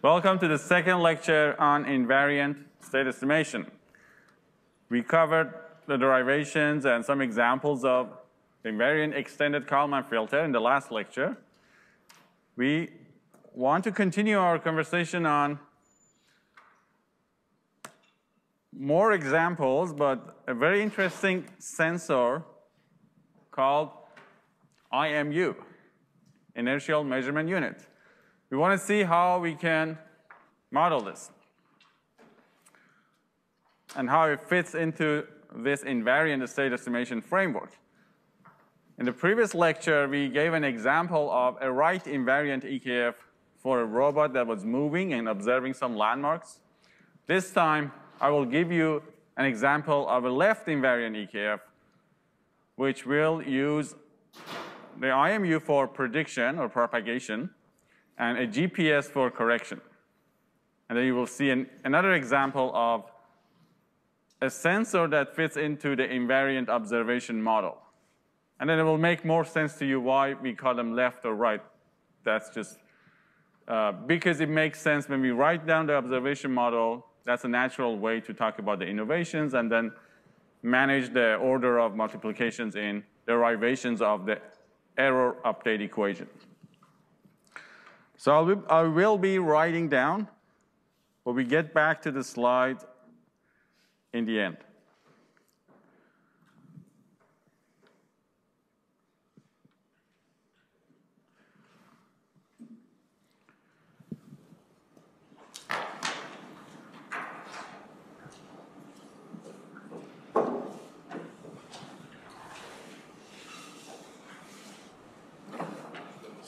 Welcome to the second lecture on invariant state estimation. We covered the derivations and some examples of the invariant extended Kalman filter in the last lecture. We want to continue our conversation on more examples, but a very interesting sensor called IMU, inertial measurement unit. We want to see how we can model this and how it fits into this invariant state estimation framework. In the previous lecture, we gave an example of a right invariant EKF for a robot that was moving and observing some landmarks. This time, I will give you an example of a left invariant EKF, which will use the IMU for prediction or propagation and a GPS for correction. And then you will see an, another example of a sensor that fits into the invariant observation model. And then it will make more sense to you why we call them left or right. That's just uh, because it makes sense when we write down the observation model, that's a natural way to talk about the innovations and then manage the order of multiplications in derivations of the error update equation. So I'll be, I will be writing down, but we get back to the slide in the end.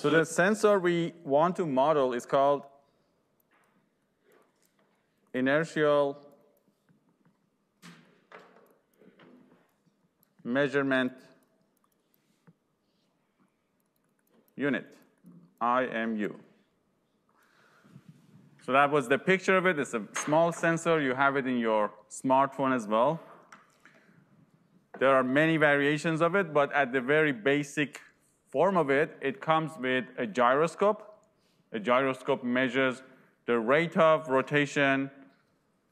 So the sensor we want to model is called inertial measurement unit, IMU. So that was the picture of it. It's a small sensor. You have it in your smartphone as well. There are many variations of it, but at the very basic form of it, it comes with a gyroscope. A gyroscope measures the rate of rotation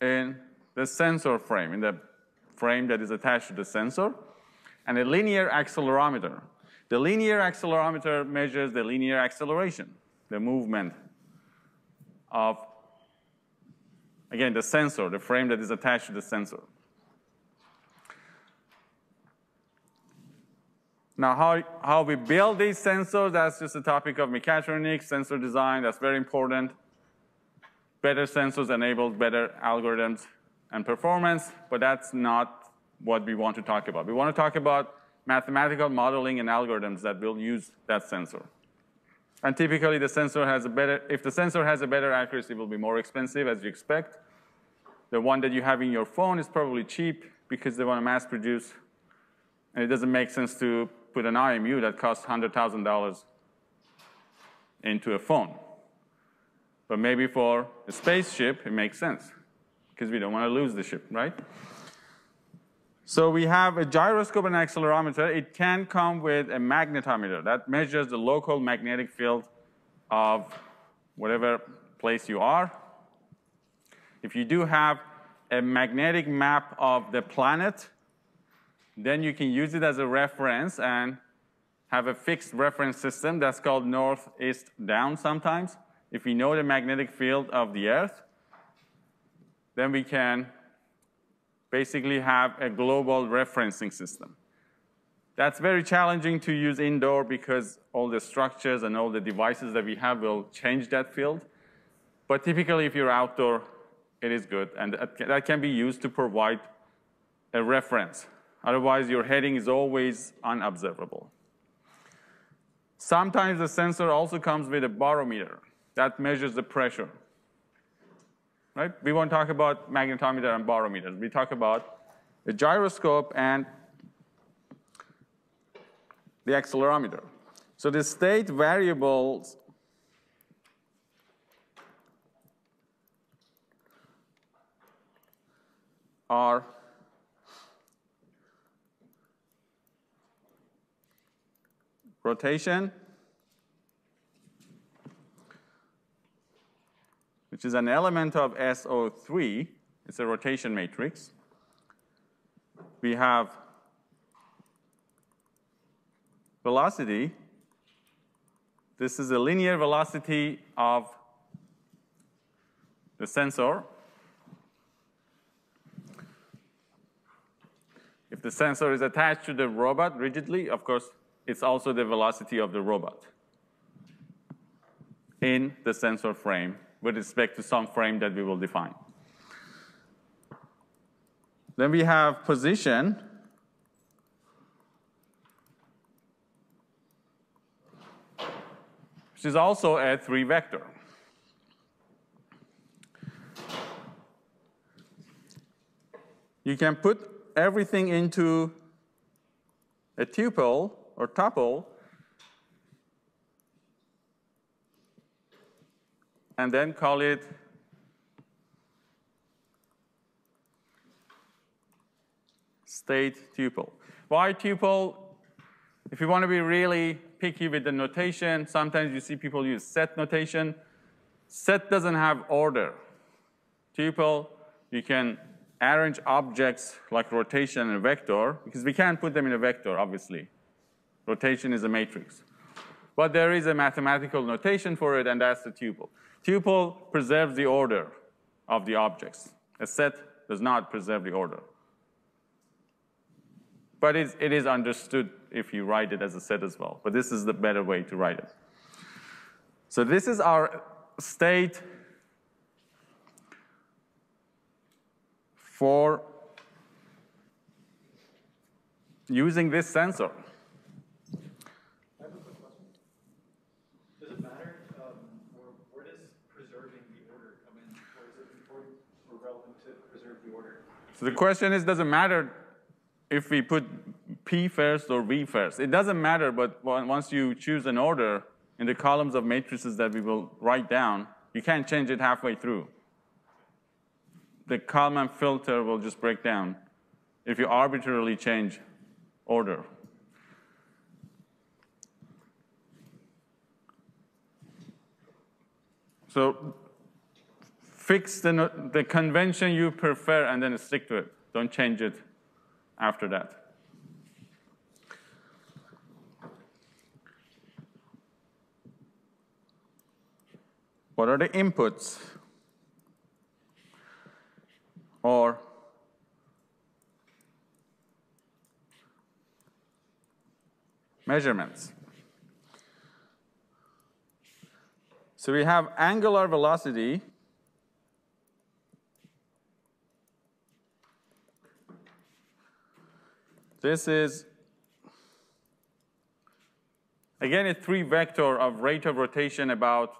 in the sensor frame, in the frame that is attached to the sensor, and a linear accelerometer. The linear accelerometer measures the linear acceleration, the movement of, again, the sensor, the frame that is attached to the sensor. Now, how, how we build these sensors, that's just a topic of mechatronics, sensor design, that's very important. Better sensors enable better algorithms and performance, but that's not what we want to talk about. We want to talk about mathematical modeling and algorithms that will use that sensor. And typically the sensor has a better, if the sensor has a better accuracy, it will be more expensive as you expect. The one that you have in your phone is probably cheap because they want to mass produce. And it doesn't make sense to put an IMU that costs $100,000 into a phone. But maybe for a spaceship, it makes sense because we don't want to lose the ship, right? So we have a gyroscope and accelerometer. It can come with a magnetometer that measures the local magnetic field of whatever place you are. If you do have a magnetic map of the planet, then you can use it as a reference and have a fixed reference system that's called north, east, down sometimes. If we know the magnetic field of the Earth, then we can basically have a global referencing system. That's very challenging to use indoor because all the structures and all the devices that we have will change that field. But typically, if you're outdoor, it is good. And that can be used to provide a reference Otherwise, your heading is always unobservable. Sometimes the sensor also comes with a barometer that measures the pressure. Right? We won't talk about magnetometer and barometers. We talk about the gyroscope and the accelerometer. So the state variables are rotation, which is an element of SO3. It's a rotation matrix. We have velocity. This is a linear velocity of the sensor. If the sensor is attached to the robot rigidly, of course, it's also the velocity of the robot in the sensor frame with respect to some frame that we will define. Then we have position. which is also a three vector. You can put everything into a tuple or tuple and then call it state tuple. Why tuple? If you want to be really picky with the notation, sometimes you see people use set notation. Set doesn't have order. Tuple, you can arrange objects like rotation and vector, because we can't put them in a vector, obviously. Rotation is a matrix. But there is a mathematical notation for it, and that's the tuple. Tuple preserves the order of the objects. A set does not preserve the order. But it's, understood if you write it as a set as well. But this is the better way to write it. So this is our state for using this sensor. So the question is, does it matter if we put P first or V first? It doesn't matter, but once you choose an order in the columns of matrices that we will write down, you can't change it halfway through. The Kalman filter will just break down if you arbitrarily change order. So fix the, the convention you prefer and then stick to it. Don't change it after that. What are the inputs or measurements? So we have angular velocity This is, again, a three vector of rate of rotation about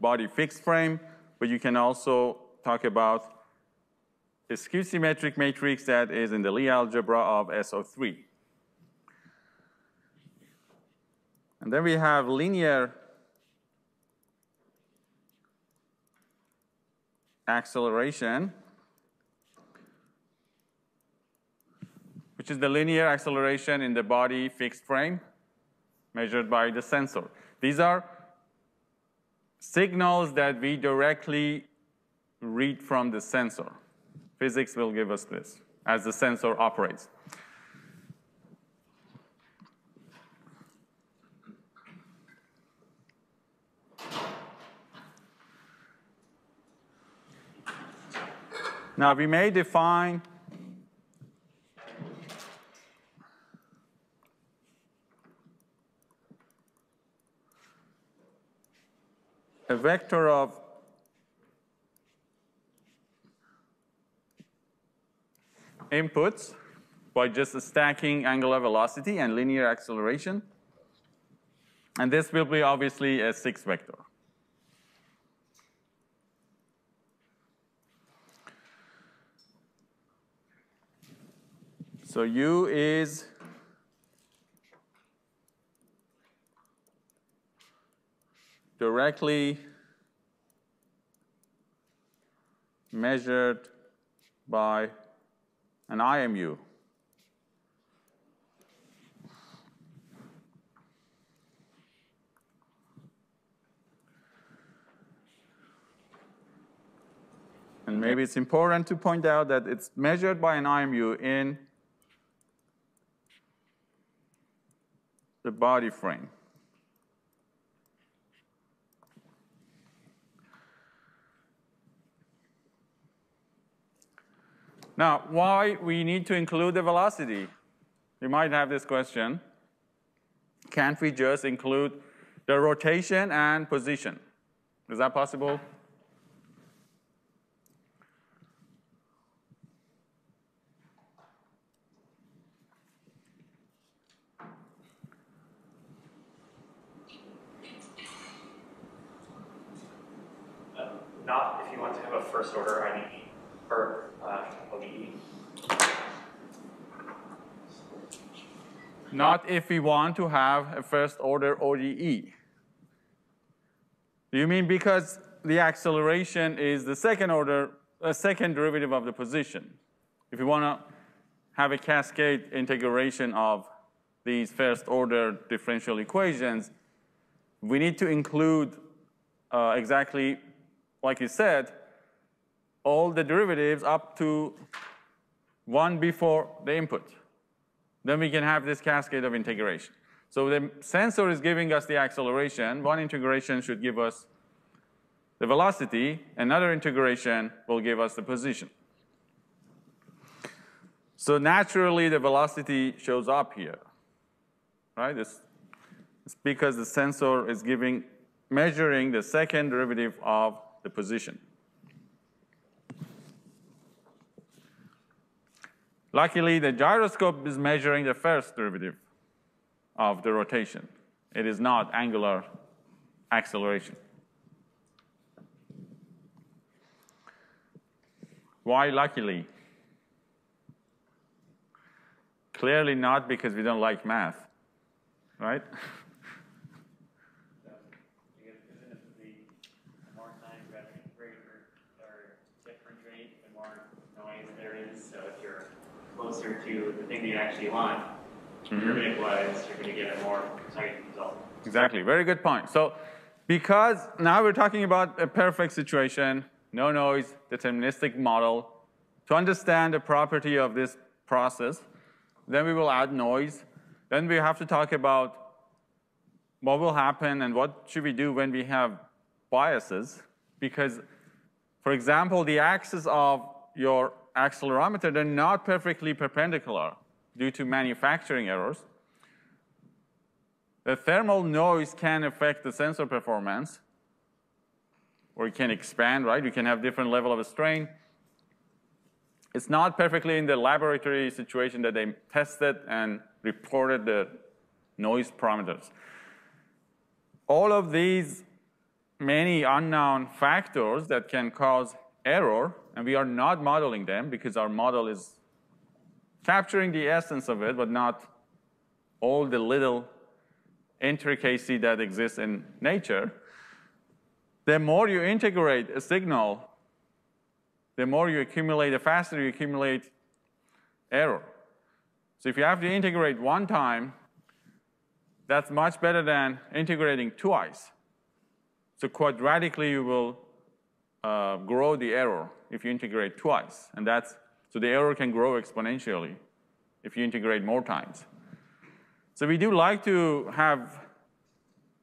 body fixed frame, but you can also talk about a skew symmetric matrix that is in the Lie algebra of SO3. And then we have linear acceleration. Which is the linear acceleration in the body fixed frame measured by the sensor. These are signals that we directly read from the sensor. Physics will give us this as the sensor operates. Now we may define a vector of inputs by just stacking angular velocity and linear acceleration. And this will be obviously a six vector. So U is directly measured by an IMU. And maybe it's important to point out that it's measured by an IMU in the body frame. Now, why we need to include the velocity? You might have this question. Can't we just include the rotation and position? Is that possible? Um, Not if you want to have a first order IDE or uh, ODE. Not if we want to have a first order ODE. You mean because the acceleration is the second order, a second derivative of the position? If you want to have a cascade integration of these first order differential equations, we need to include uh, exactly like you said, all the derivatives up to one before the input. Then we can have this cascade of integration. So the sensor is giving us the acceleration. One integration should give us the velocity. Another integration will give us the position. So naturally, the velocity shows up here, right? It's, it's because the sensor is giving, measuring the second derivative of the position. Luckily, the gyroscope is measuring the first derivative of the rotation. It is not angular acceleration. Why luckily? Clearly not because we don't like math, right? Because even if the more time you have greater or different rate, the more noise there is. So if you're closer to the thing that you actually want, mm-hmm. derivative wise, you're going to get a more precise result. Exactly, very good point. So because now we're talking about a perfect situation, no noise, deterministic model, to understand the property of this process, then we will add noise. Then we have to talk about what will happen and what should we do when we have biases. Because, for example, the axis of your accelerometer, they're not perfectly perpendicular due to manufacturing errors. The thermal noise can affect the sensor performance, or it can expand, right? You can have different level of strain. It's not perfectly in the laboratory situation that they tested and reported the noise parameters. All of these many unknown factors that can cause error, and we are not modeling them because our model is capturing the essence of it, but not all the little intricacy that exists in nature, the more you integrate a signal, the more you accumulate, the faster you accumulate error. So if you have to integrate one time, that's much better than integrating twice. So quadratically, you will uh, grow the error if you integrate twice. And that's, so the error can grow exponentially if you integrate more times. So we do like to have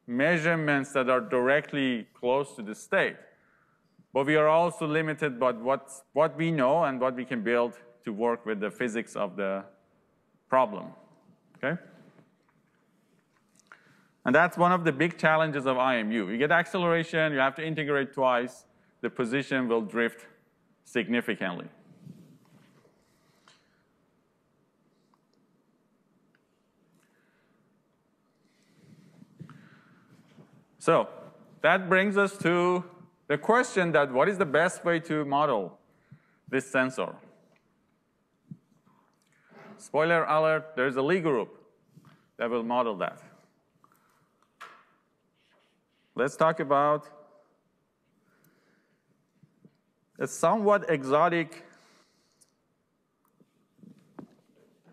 measurements that are directly close to the state. But we are also limited by what's, what we know and what we can build to work with the physics of the problem, okay? And that's one of the big challenges of IMU. You get acceleration, you have to integrate twice, the position will drift significantly. So that brings us to the question that what is the best way to model this sensor? Spoiler alert, there's a Lie group that will model that. Let's talk about a somewhat exotic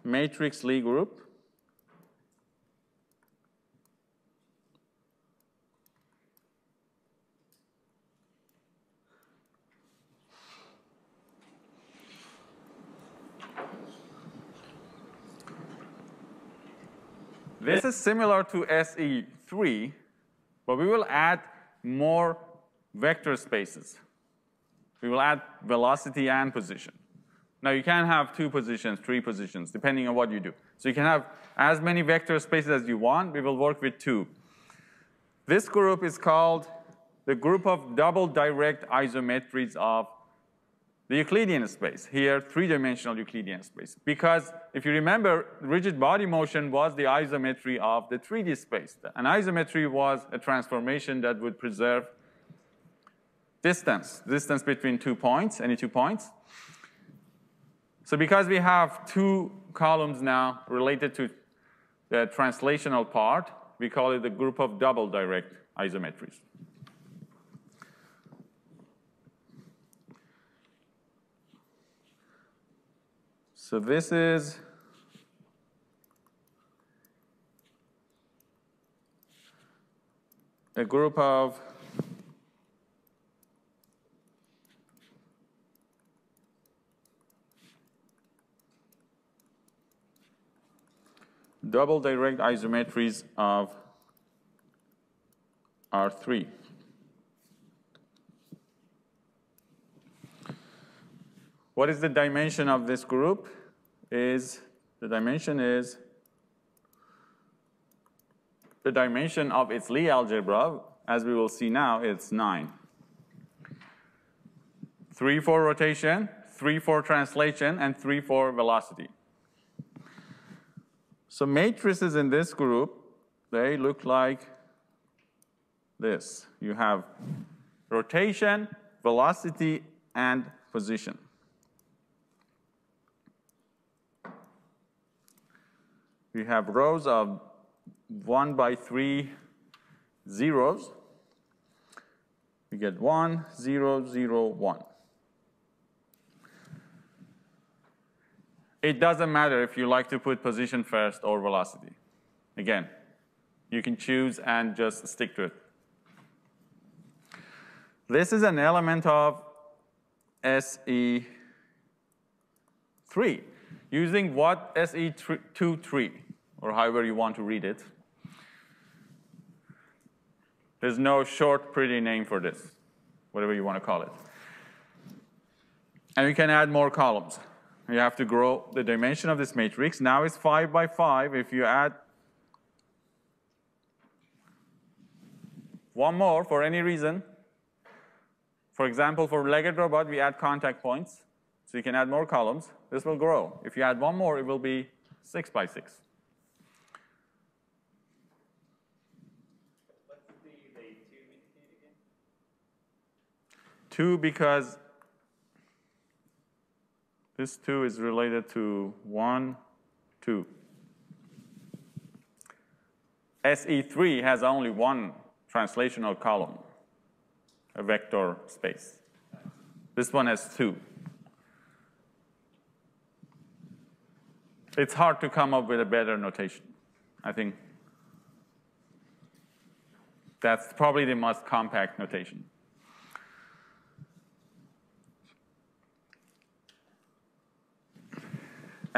matrix Lie group. This is similar to SE3, but we will add more vector spaces. We will add velocity and position. Now you can have two positions, three positions, depending on what you do. So you can have as many vector spaces as you want. We will work with two. This group is called the group of double direct isometries of the Euclidean space. Here, three-dimensional Euclidean space. Because if you remember, rigid body motion was the isometry of the 3D space. An isometry was a transformation that would preserve distance, distance between two points, any two points. So because we have two columns now related to the translational part, we call it the group of double direct isometries. So this is a group of double direct isometries of R3. What is the dimension of this group? Is the dimension is the dimension of its Lie algebra, as we will see now, it's 9. 3 for rotation, 3 for translation, and 3 for velocity. So matrices in this group, they look like this. You have rotation, velocity, and position. We have rows of 1 by 3 zeros. We get 1, 0, 0, 1. It doesn't matter if you like to put position first or velocity. Again, you can choose and just stick to it. This is an element of SE3 using what SE23, or however you want to read it. There's no short, pretty name for this, whatever you want to call it. And we can add more columns. You have to grow the dimension of this matrix. Now it's 5 by 5. If you add one more for any reason, for example, for legged robot, we add contact points. So you can add more columns. This will grow. If you add one more, it will be 6 by 6. What's the, the two 2 because this 2 is related to 1, 2. SE3 has only one translational column, a vector space. This one has two. It's hard to come up with a better notation. I think that's probably the most compact notation.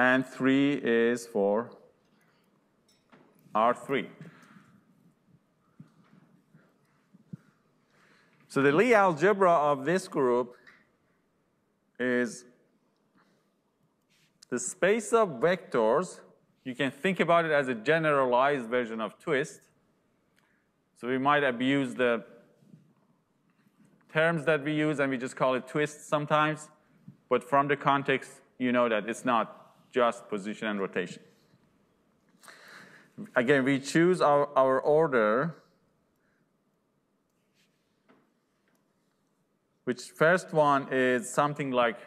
And 3 is for R3. So the Lie algebra of this group is the space of vectors. You can think about it as a generalized version of twist. So we might abuse the terms that we use and we just call it twist sometimes. But from the context, you know that it's not just position and rotation. Again, we choose our, our order, which first one is something like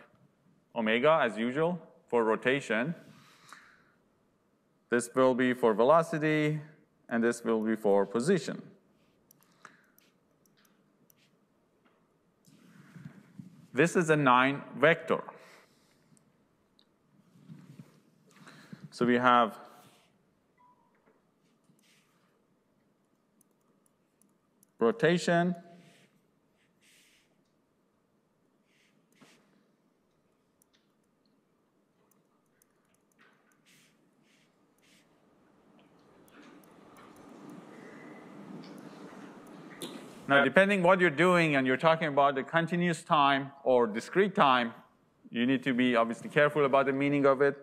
omega, as usual, for rotation. This will be for velocity, and this will be for position. This is a 9 vector. So we have rotation, Now, depending what you're doing and you're talking about the continuous time or discrete time, you need to be obviously careful about the meaning of it.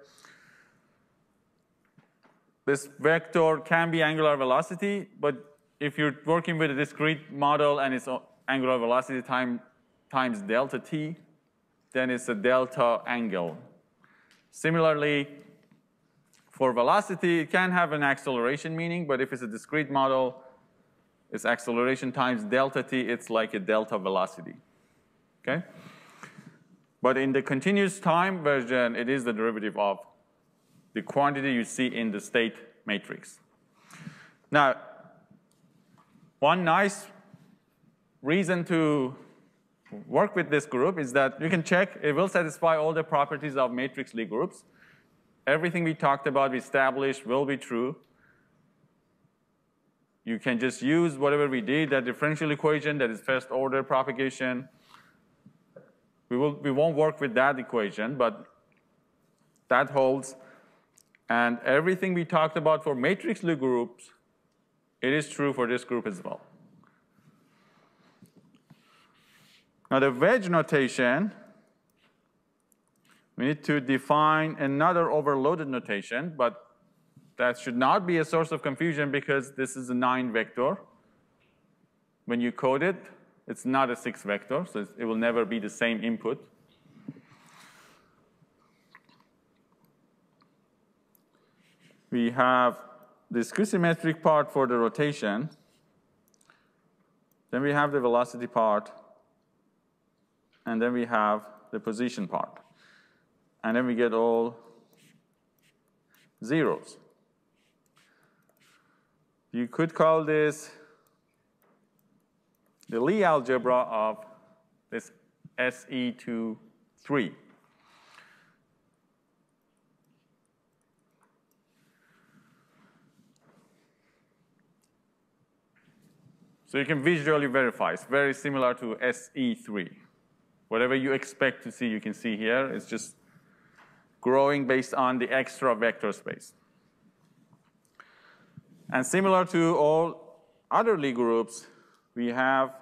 This vector can be angular velocity, but if you're working with a discrete model and it's angular velocity time times delta t, then it's a delta angle. Similarly, for velocity, it can have an acceleration meaning, but if it's a discrete model, it's acceleration times delta t, it's like a delta velocity, okay? But in the continuous time version, it is the derivative of the quantity you see in the state matrix. Now, one nice reason to work with this group is that you can check it will satisfy all the properties of matrix Lie groups. Everything we talked about, we established will be true. You can just use whatever we did, that differential equation that is first order propagation. We, will, we won't work with that equation, but that holds. And everything we talked about for matrix Lie groups, it is true for this group as well. Now the wedge notation, we need to define another overloaded notation, but that should not be a source of confusion because this is a nine vector. When you code it, it's not a six vector, so it will never be the same input. We have the symmetric part for the rotation. Then we have the velocity part and then we have the position part. And then we get all zeros. You could call this the Lie algebra of this SE2 So you can visually verify. It's very similar to SE3. Whatever you expect to see, you can see here. It's just growing based on the extra vector space. And similar to all other Lie groups, we have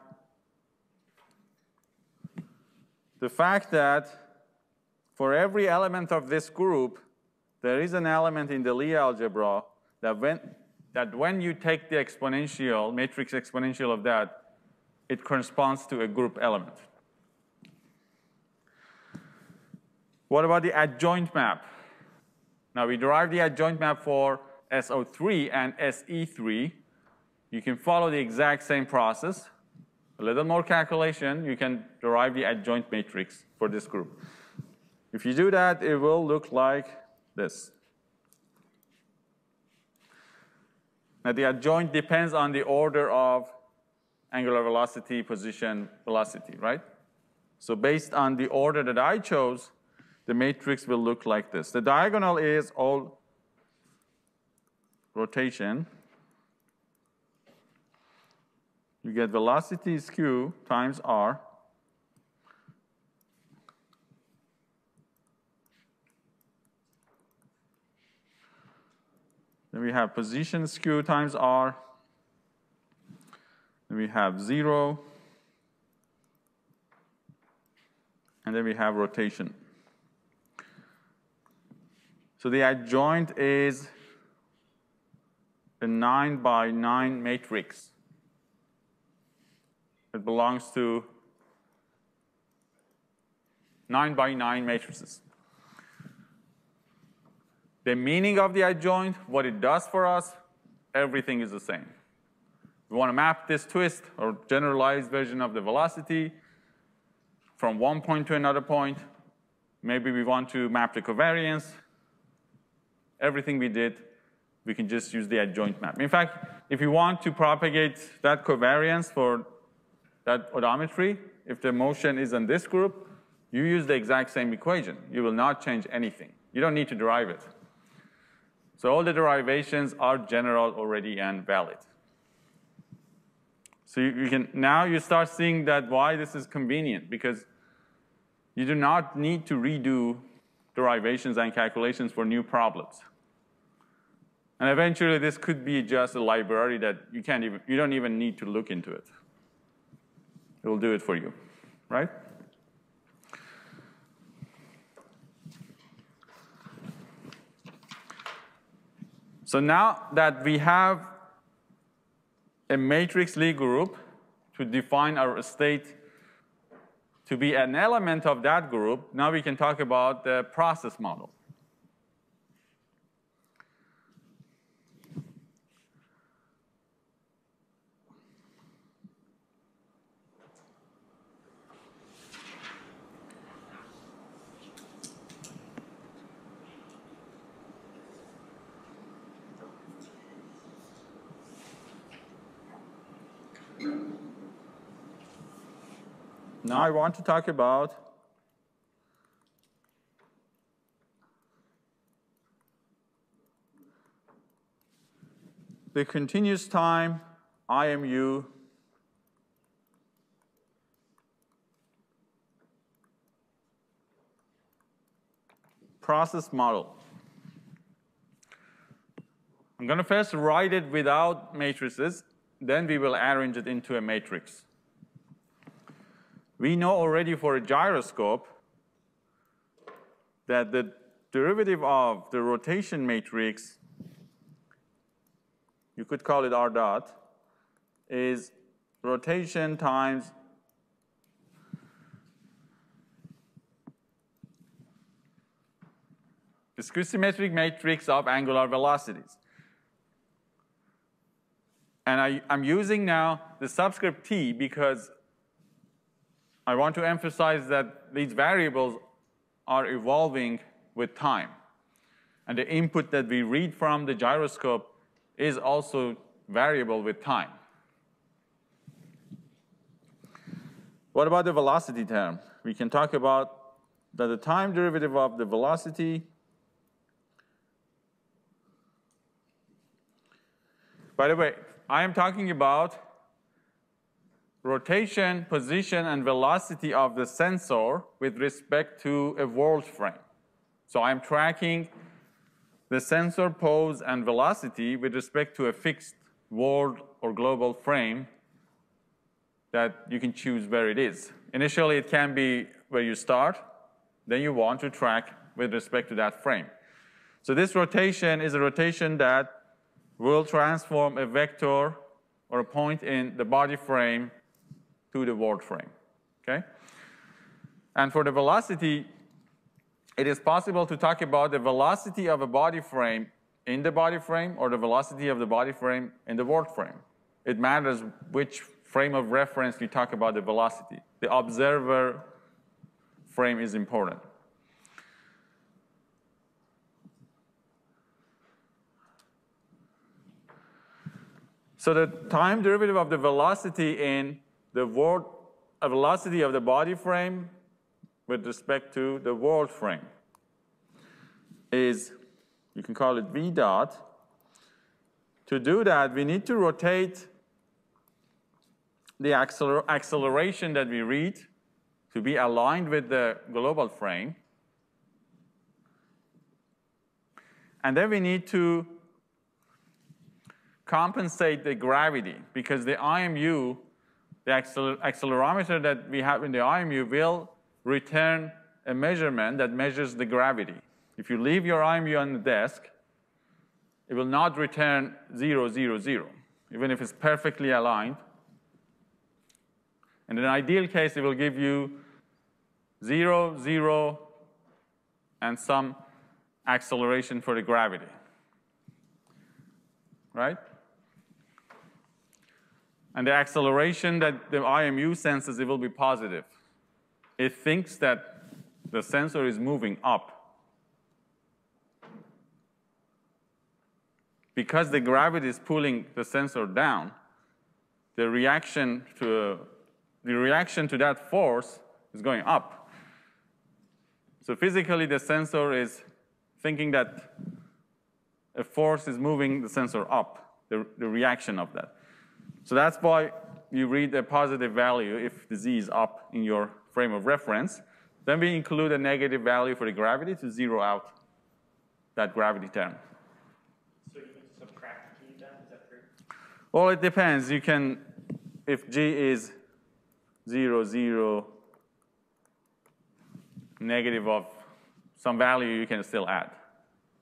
the fact that for every element of this group, there is an element in the Lie algebra that when, that when you take the exponential, matrix exponential of that, it corresponds to a group element. What about the adjoint map? Now we derive the adjoint map for SO3 and SE3. You can follow the exact same process. A little more calculation, you can derive the adjoint matrix for this group. If you do that, it will look like this. Now the adjoint depends on the order of angular velocity, position, velocity, right? So based on the order that I chose, the matrix will look like this. The diagonal is all rotation. You get velocity skew times r. Then we have position skew times r. Then we have 0. And then we have rotation. So the adjoint is a 9 by 9 matrix. It belongs to 9 by 9 matrices. The meaning of the adjoint, what it does for us, everything is the same. We want to map this twist or generalized version of the velocity from one point to another point. Maybe we want to map the covariance everything we did, we can just use the adjoint map. In fact, if you want to propagate that covariance for that odometry, if the motion is in this group, you use the exact same equation. You will not change anything. You don't need to derive it. So all the derivations are general already and valid. So you, you can, now you start seeing that why this is convenient, because you do not need to redo derivations and calculations for new problems. And eventually this could be just a library that you can't even, you don't even need to look into it. It will do it for you, right? So now that we have a matrix Lie group to define our state to be an element of that group, now we can talk about the process model. Now I want to talk about the continuous time IMU process model. I'm going to first write it without matrices, then we will arrange it into a matrix. We know already for a gyroscope that the derivative of the rotation matrix, you could call it R dot, is rotation times the skew symmetric matrix of angular velocities. And I, am using now the subscript t because I want to emphasize that these variables are evolving with time. And the input that we read from the gyroscope is also variable with time. What about the velocity term? We can talk about that the time derivative of the velocity By the way, I am talking about rotation, position, and velocity of the sensor with respect to a world frame. So I'm tracking the sensor pose and velocity with respect to a fixed world or global frame that you can choose where it is. Initially, it can be where you start. Then you want to track with respect to that frame. So this rotation is a rotation that will transform a vector or a point in the body frame to the world frame, okay? And for the velocity, it is possible to talk about the velocity of a body frame in the body frame or the velocity of the body frame in the world frame. It matters which frame of reference you talk about the velocity. The observer frame is important. So the time derivative of the velocity in the world, velocity of the body frame with respect to the world frame is, you can call it v dot. To do that, we need to rotate the acceler acceleration that we read to be aligned with the global frame. And then we need to compensate the gravity because the IMU the acceler accelerometer that we have in the IMU will return a measurement that measures the gravity. If you leave your IMU on the desk, it will not return 0, 0, 0, even if it's perfectly aligned. And in an ideal case, it will give you 0, 0, and some acceleration for the gravity. Right? And the acceleration that the IMU senses, it will be positive. It thinks that the sensor is moving up. Because the gravity is pulling the sensor down, the reaction to, the reaction to that force is going up. So physically, the sensor is thinking that a force is moving the sensor up, the, the reaction of that. So that's why you read a positive value if the z is up in your frame of reference. Then we include a negative value for the gravity to zero out that gravity term. So you can subtract g then, is that true? Well, it depends. You can, if g is 0, 0, negative of some value you can still add.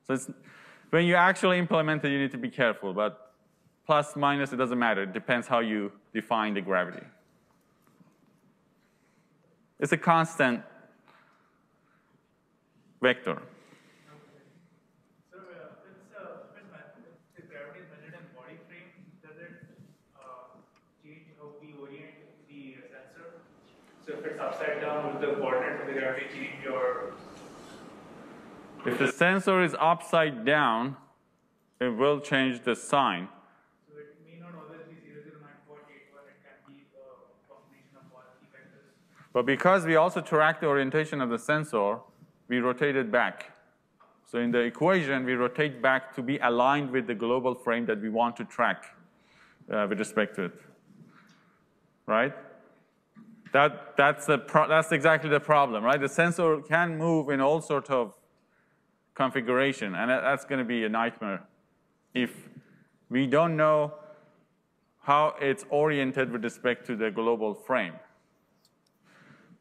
So it's, when you actually implement it, you need to be careful, but plus, minus, it doesn't matter. It depends how you define the gravity. It's a constant vector. So, it's, when ma- if measured in body frame, does it, change how we orient the sensor? So if it's upside down, will the coordinate of the gravity change? If the sensor is upside down, it will change the sign. So it may not always be zero, zero, nine, four, eight, one, it can be a combination of all three vectors. But because we also track the orientation of the sensor, we rotate it back. So in the equation, we rotate back to be aligned with the global frame that we want to track uh, with respect to it. Right? That, that's, the that's exactly the problem, right? The sensor can move in all sorts of configuration, and that- that's going to be a nightmare if we don't know how it's oriented with respect to the global frame.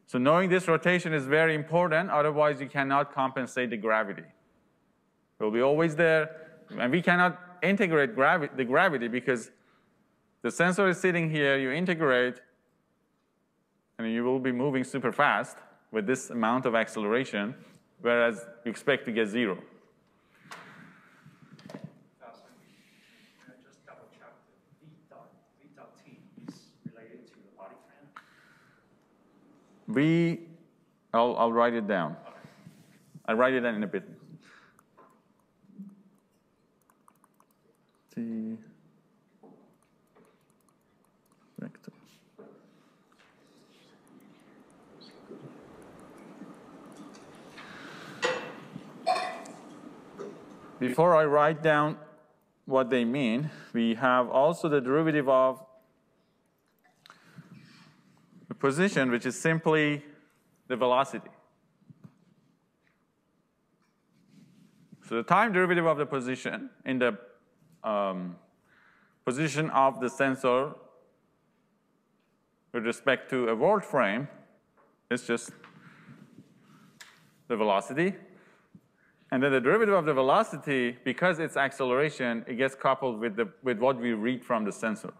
So knowing this rotation is very important, otherwise you cannot compensate the gravity. It will be always there, and we cannot integrate gravi- the gravity because the sensor is sitting here, you integrate, and you will be moving super fast with this amount of acceleration, whereas you expect to get zero. Thousand. Can I just double check that V dot, V dot T is related to the body frame? We, I'll, I'll write it down. I'll write it down in a bit. T vector. Before I write down what they mean, we have also the derivative of the position, which is simply the velocity. So the time derivative of the position in the um, position of the sensor with respect to a world frame is just the velocity. And then the derivative of the velocity, because it's acceleration, it gets coupled with, the, with what we read from the sensor.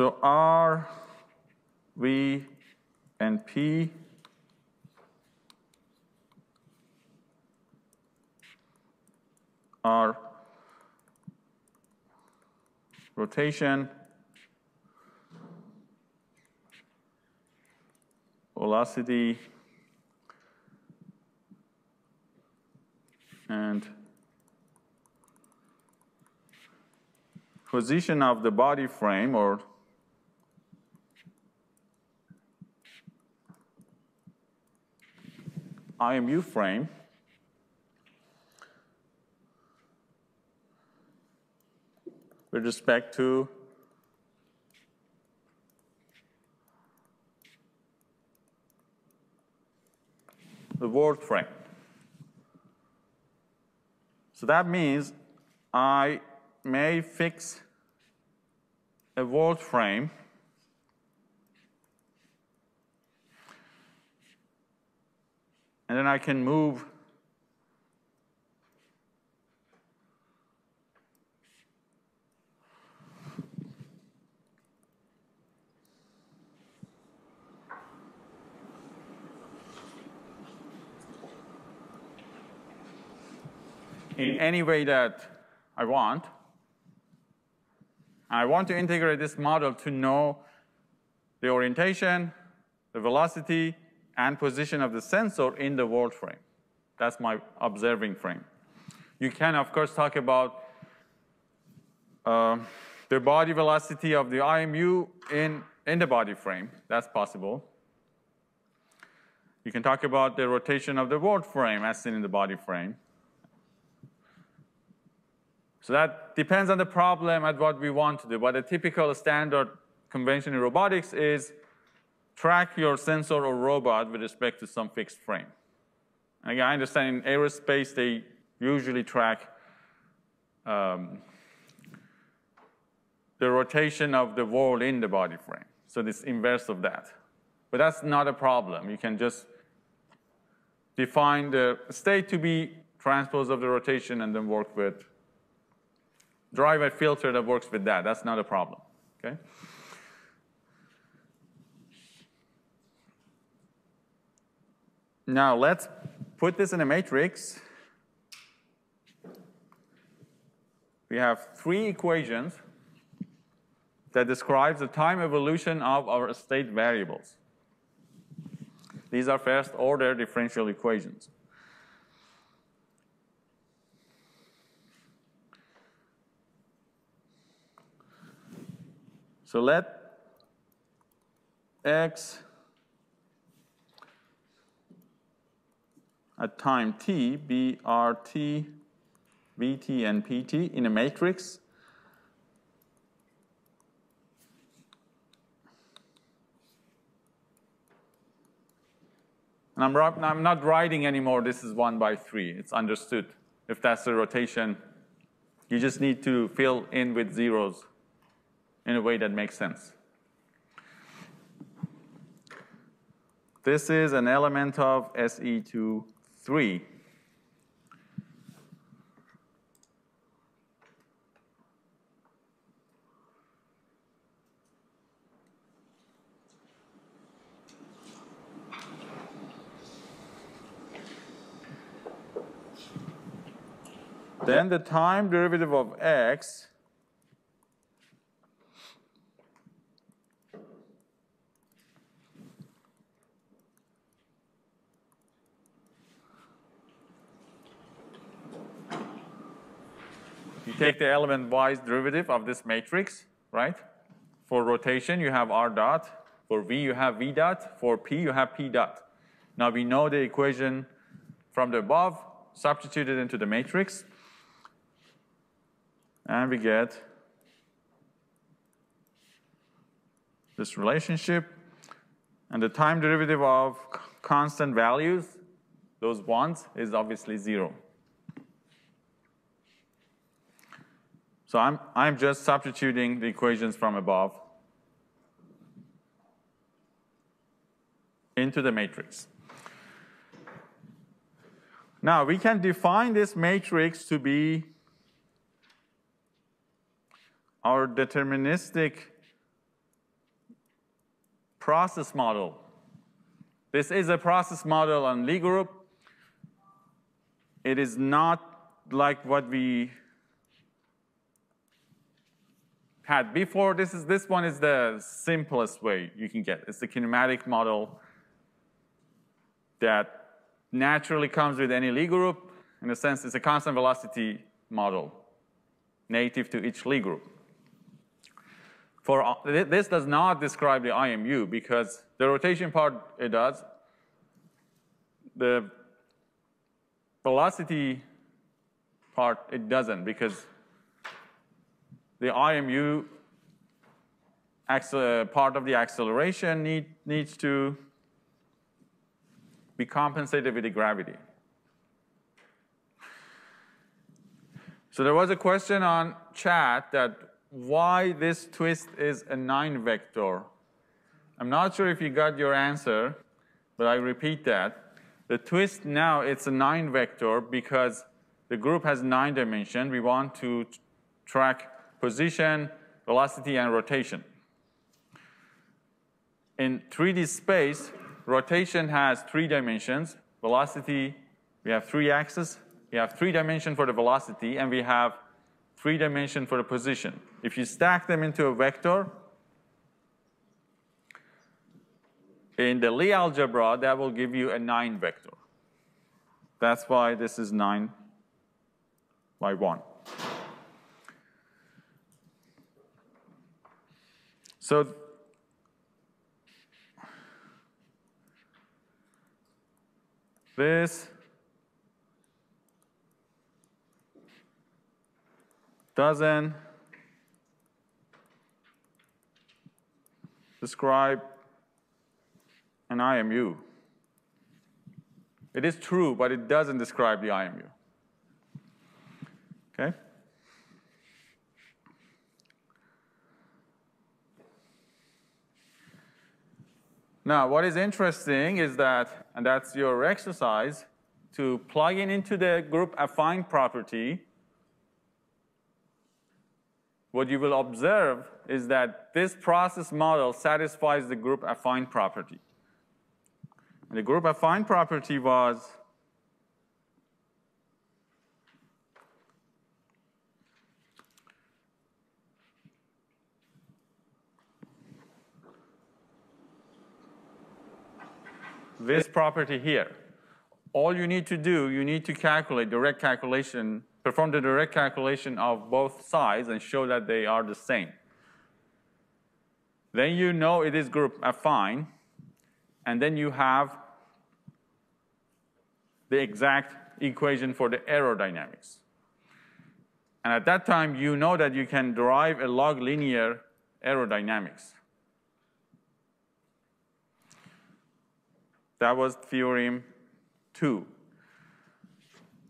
So R, V, and P. Are rotation, velocity, and position of the body frame or IMU frame with respect to the world frame. So that means I may fix a world frame and then I can move in any way that I want. I want to integrate this model to know the orientation, the velocity, and position of the sensor in the world frame. That's my observing frame. You can, of course, talk about uh, the body velocity of the IMU in, in the body frame. That's possible. You can talk about the rotation of the world frame as seen in the body frame. So that depends on the problem and what we want to do. But a typical standard convention in robotics is track your sensor or robot with respect to some fixed frame. And again, I understand in aerospace they usually track um, the rotation of the world in the body frame. So this inverse of that. But that's not a problem. You can just define the state to be transpose of the rotation and then work with, drive a filter that works with that. That's not a problem, okay? Now let's put this in a matrix. We have three equations that describes the time evolution of our state variables. These are first order differential equations. So let x at time t rt, vt, and pt in a matrix. And I'm, I'm not writing anymore, this is 1 by 3. It's understood. If that's the rotation, you just need to fill in with zeros in a way that makes sense. This is an element of SE2 3. Then the time derivative of x You take the element-wise derivative of this matrix, right? For rotation, you have r dot. For v, you have v dot. For p, you have p dot. Now we know the equation from the above, substituted into the matrix. And we get this relationship. And the time derivative of constant values, those ones, is obviously zero. So I'm, I'm just substituting the equations from above into the matrix. Now, we can define this matrix to be our deterministic process model. This is a process model on Lie group. It is not like what we had before. This, is, this one is the simplest way you can get. It's the kinematic model that naturally comes with any Lie group. In a sense, it's a constant velocity model native to each Lie group. For, uh, this does not describe the IMU because the rotation part it does. The velocity part it doesn't because the IMU part of the acceleration need, needs to be compensated with the gravity. So there was a question on chat that why this twist is a 9 vector. I'm not sure if you got your answer, but I repeat that. The twist now, it's a 9 vector because the group has 9 dimension. We want to track position, velocity, and rotation. In 3D space, rotation has three dimensions. Velocity, we have three axes. We have three dimension for the velocity, and we have three dimension for the position. If you stack them into a vector, in the Lie algebra, that will give you a 9 vector. That's why this is 9 by 1. So this doesn't describe an IMU. It is true, but it doesn't describe the IMU. Okay? Now, what is interesting is that, and that's your exercise, to plug in into the group affine property, what you will observe is that this process model satisfies the group affine property. And the group affine property was this property here. All you need to do, you need to calculate direct calculation, perform the direct calculation of both sides and show that they are the same. Then you know it is group affine, and then you have the exact equation for the error dynamics. And at that time, you know that you can derive a log linear error dynamics. That was theorem two.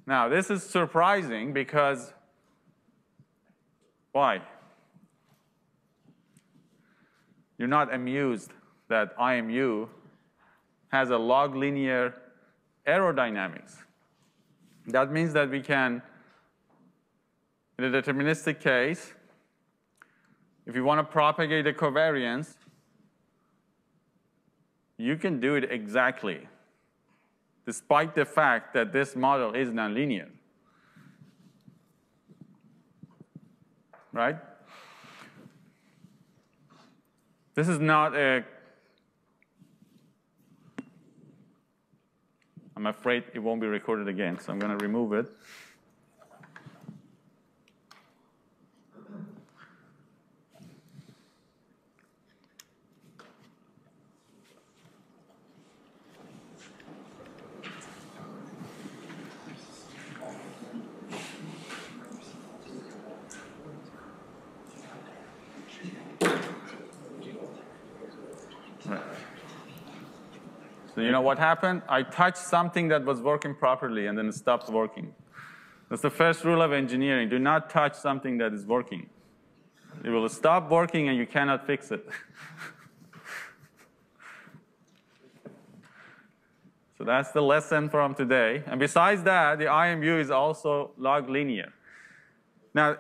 Now, this is surprising because why? You're not amused that IMU has a log linear error dynamics. That means that we can, in a deterministic case, if you want to propagate a covariance, you can do it exactly, despite the fact that this model is nonlinear. Right? This is not a, I'm afraid it won't be recorded again, so I'm going to remove it. You know what happened? I touched something that was working properly and then it stopped working. That's the first rule of engineering. Do not touch something that is working. It will stop working and you cannot fix it. so that's the lesson from today. And besides that, the IMU is also log linear. Now,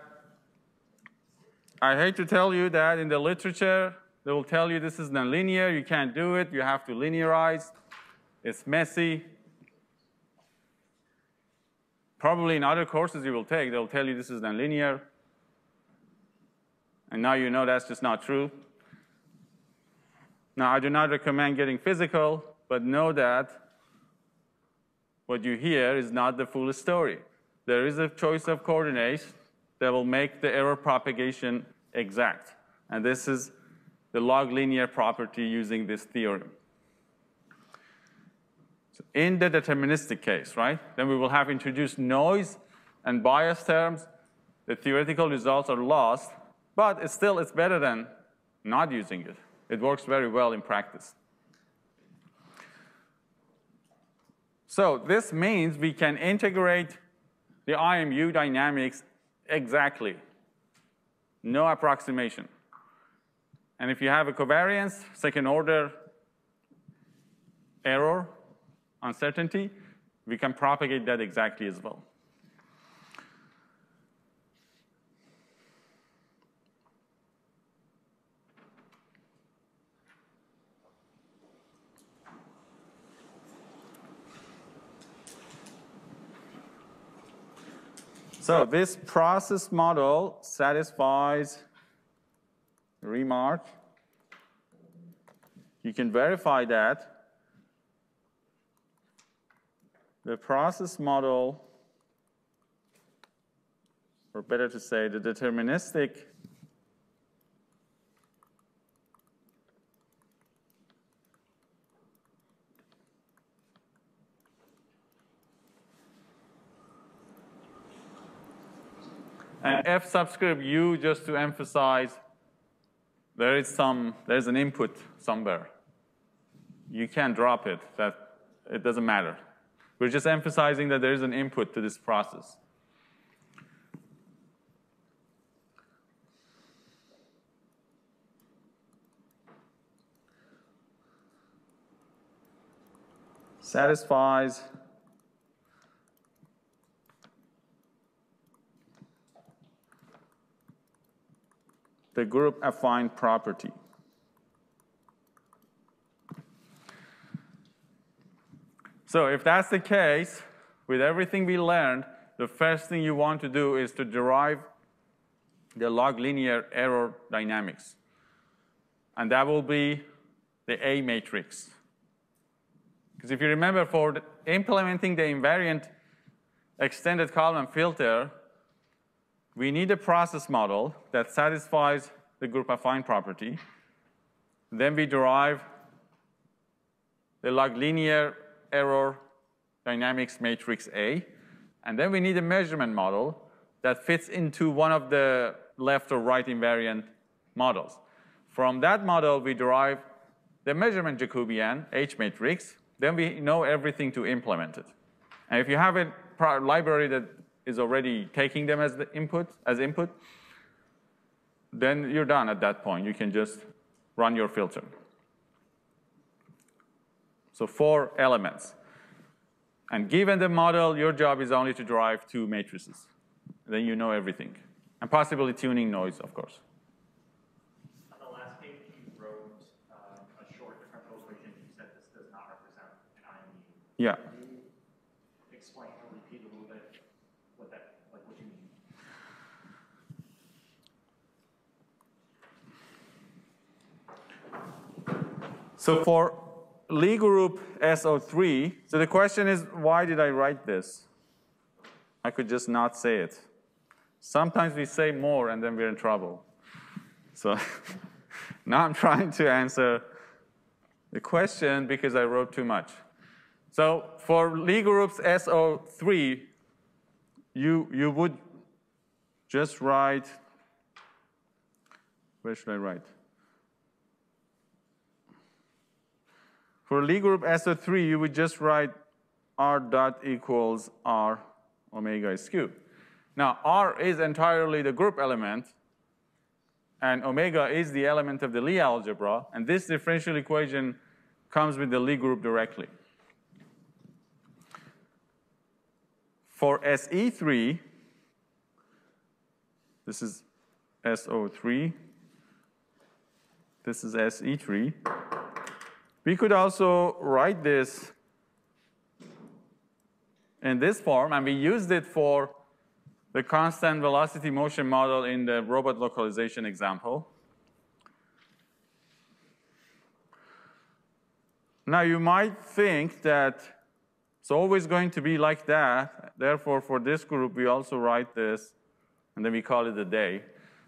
I hate to tell you that in the literature, they will tell you this is nonlinear, you can't do it, you have to linearize. It's messy. Probably in other courses you will take, they'll tell you this is nonlinear. And now you know that's just not true. Now, I do not recommend getting physical, but know that what you hear is not the full story. There is a choice of coordinates that will make the error propagation exact. And this is the log linear property using this theorem. In the deterministic case, right, then we will have introduced noise and bias terms. The theoretical results are lost, but it's still it's better than not using it. It works very well in practice. So this means we can integrate the IMU dynamics exactly. No approximation. And if you have a covariance, second order error, uncertainty, we can propagate that exactly as well. So this process model satisfies remark. You can verify that the process model, or better to say, the deterministic and F subscript U just to emphasize there is some, there's an input somewhere. You can't drop it, that it doesn't matter. We're just emphasizing that there is an input to this process. satisfies the group affine property. So if that's the case, with everything we learned, the first thing you want to do is to derive the log linear error dynamics. And that will be the A matrix. Because if you remember, for implementing the invariant extended Kalman filter, we need a process model that satisfies the group affine property. Then we derive the log linear error dynamics matrix A. And then we need a measurement model that fits into one of the left or right invariant models. From that model, we derive the measurement Jacobian, H matrix. Then we know everything to implement it. And if you have a library that is already taking them as the input, as input, then you're done at that point. You can just run your filter. So four elements. And given the model, your job is only to derive two matrices. Then you know everything. And possibly tuning noise, of course. On the last page, you wrote uh, a short differential equation. You said this does not represent an IMU. Yeah. Can you explain or repeat a little bit what that, like what you mean? So for Lie group SO3, so the question is, why did I write this? I could just not say it. Sometimes we say more and then we're in trouble. So now I'm trying to answer the question because I wrote too much. So for Lie groups SO3, you, you would just write, where should I write? For Lie group SO3, you would just write R dot equals R omega is cubed. Now, R is entirely the group element, and omega is the element of the Lie algebra, and this differential equation comes with the Lie group directly. For SE3, this is SO3, this is SE3, we could also write this in this form, and we used it for the constant velocity motion model in the robot localization example. Now, you might think that it's always going to be like that. Therefore, for this group, we also write this, and then we call it a day.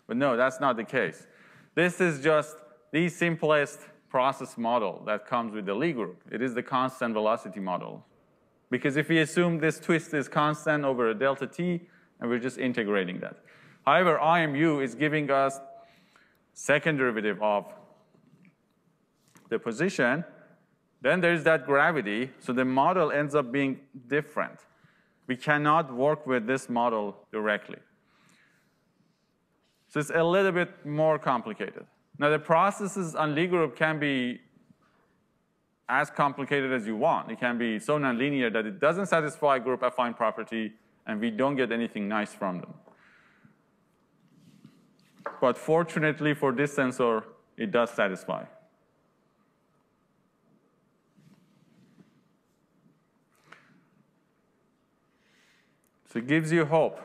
But no, that's not the case. This is just the simplest process model that comes with the Lie group. It is the constant velocity model. Because if we assume this twist is constant over a delta t, and we're just integrating that. However, IMU is giving us second derivative of the position. Then there's that gravity, so the model ends up being different. We cannot work with this model directly. So it's a little bit more complicated. Now, the processes on Lie group can be as complicated as you want. It can be so nonlinear that it doesn't satisfy group affine property, and we don't get anything nice from them. But fortunately for this sensor, it does satisfy. So it gives you hope.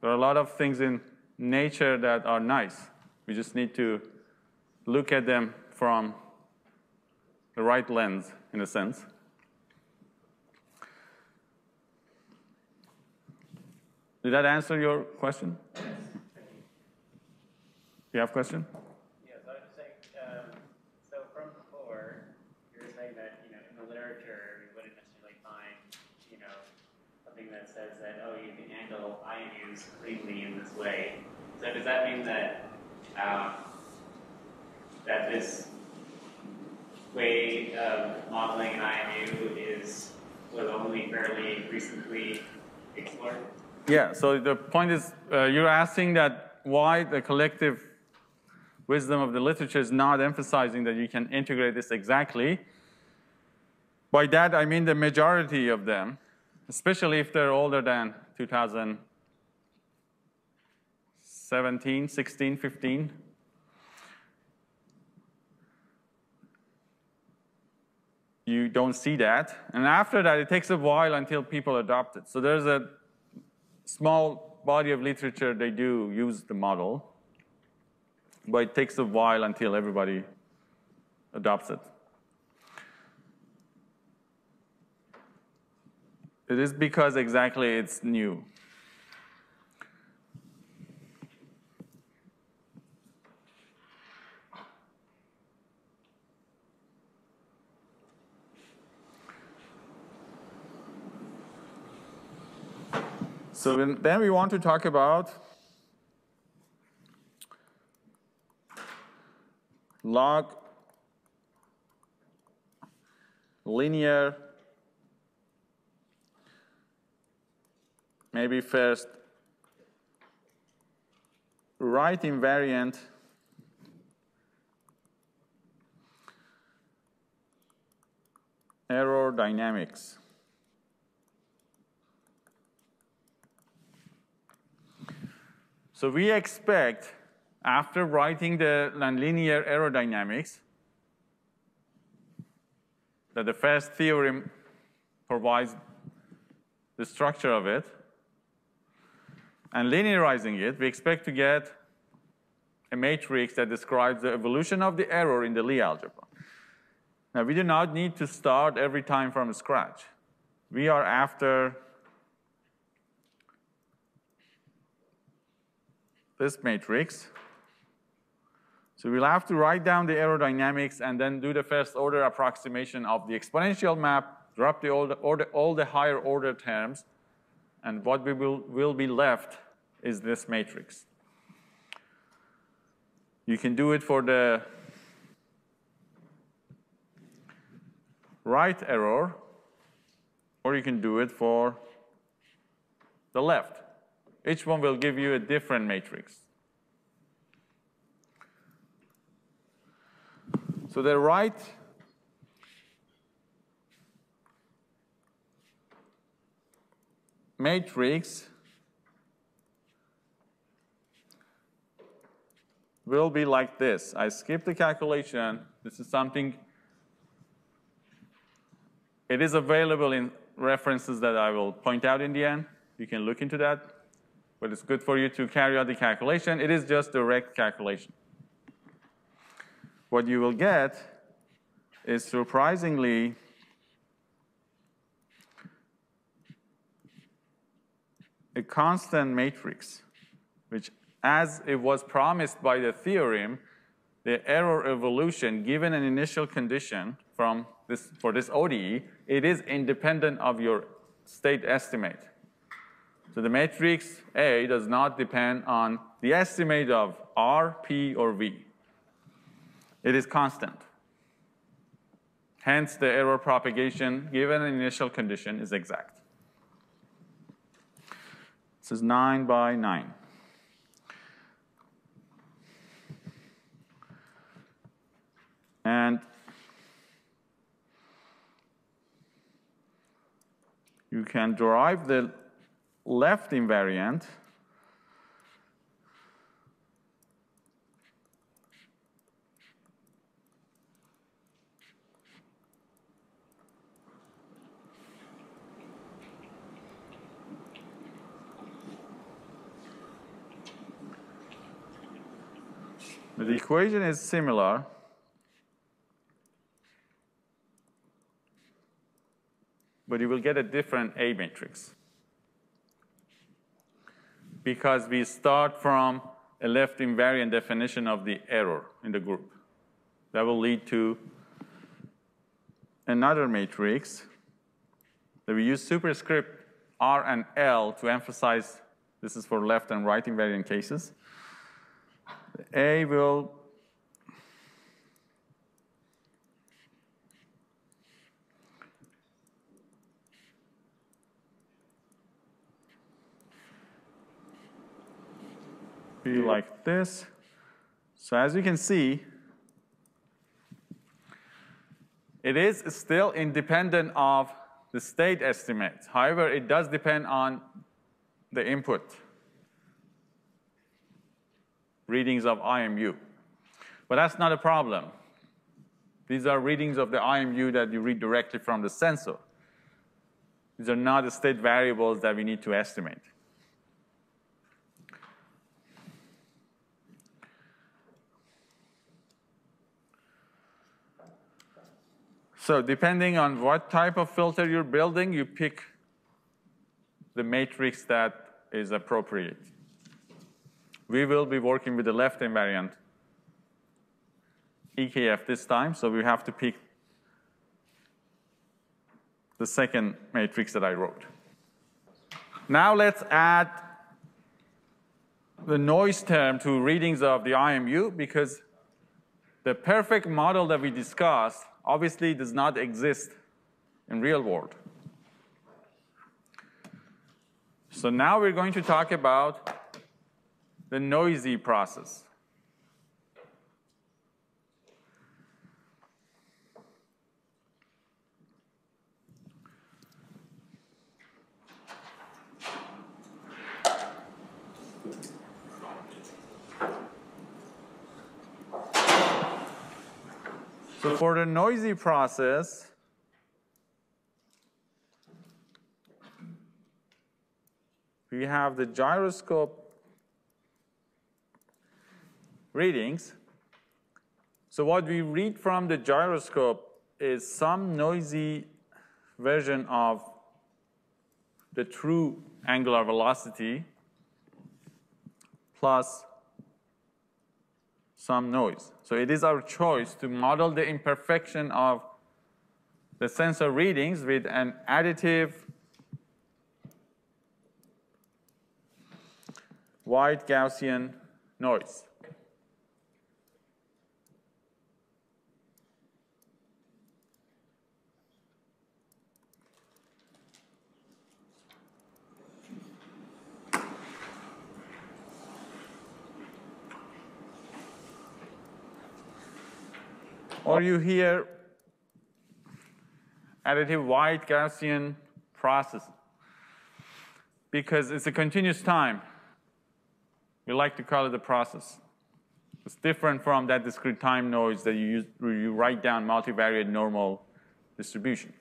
There are a lot of things in nature that are nice. We just need to look at them from the right lens, in a sense. Did that answer your question? Yes. You have a question? Yes, I was saying, um, so from before, you were saying that, you know, in the literature, we wouldn't necessarily find, you know, something that says that, oh, you can handle IMUs cleanly in this way. So does that mean that, um, that this way of modeling an IMU is, was only fairly recently explored? Yeah, so the point is, uh, you're asking that why the collective wisdom of the literature is not emphasizing that you can integrate this exactly. By that, I mean the majority of them, especially if they're older than 2017, 16, 15. You don't see that. And after that, it takes a while until people adopt it. So there's a small body of literature, they do use the model, but it takes a while until everybody adopts it. It is because exactly it's new. So then we want to talk about log linear, maybe first right invariant error dynamics. So we expect, after writing the nonlinear error dynamics, that the first theorem provides the structure of it, and linearizing it, we expect to get a matrix that describes the evolution of the error in the Lie algebra. Now, we do not need to start every time from scratch. We are after this matrix. So we'll have to write down the error dynamics and then do the first order approximation of the exponential map, drop the the, order, all the higher order terms, and what we will, will be left is this matrix. You can do it for the right error, or you can do it for the left. Each one will give you a different matrix. So the right matrix will be like this. I skip the calculation. This is something, it is available in references that I will point out in the end. You can look into that but it's good for you to carry out the calculation. It is just direct calculation. What you will get is surprisingly a constant matrix, which as it was promised by the theorem, the error evolution given an initial condition from this, for this ODE, it is independent of your state estimate. So the matrix A does not depend on the estimate of R, P, or V. It is constant. Hence, the error propagation given an initial condition is exact. This is 9 by 9. And you can derive the left invariant The equation is similar. But you will get a different A matrix because we start from a left invariant definition of the error in the group. That will lead to another matrix that we use superscript R and L to emphasize this is for left and right invariant cases. A will be like this. So as you can see, It is still independent of the state estimates. However, it does depend on the input readings of IMU. But that's not a problem. These are readings of the IMU that you read directly from the sensor. These are not the state variables that we need to estimate. So depending on what type of filter you're building, you pick the matrix that is appropriate. We will be working with the left invariant EKF this time, so we have to pick the second matrix that I wrote. Now let's add the noise term to readings of the IMU because the perfect model that we discussed obviously does not exist in real world. So now we're going to talk about the noisy process. So for the noisy process, we have the gyroscope readings. So what we read from the gyroscope is some noisy version of the true angular velocity plus some noise. So it is our choice to model the imperfection of the sensor readings with an additive white Gaussian noise. Or you hear additive white Gaussian process because it's a continuous time. We like to call it a process. It's different from that discrete time noise that you, use, you write down multivariate normal distribution.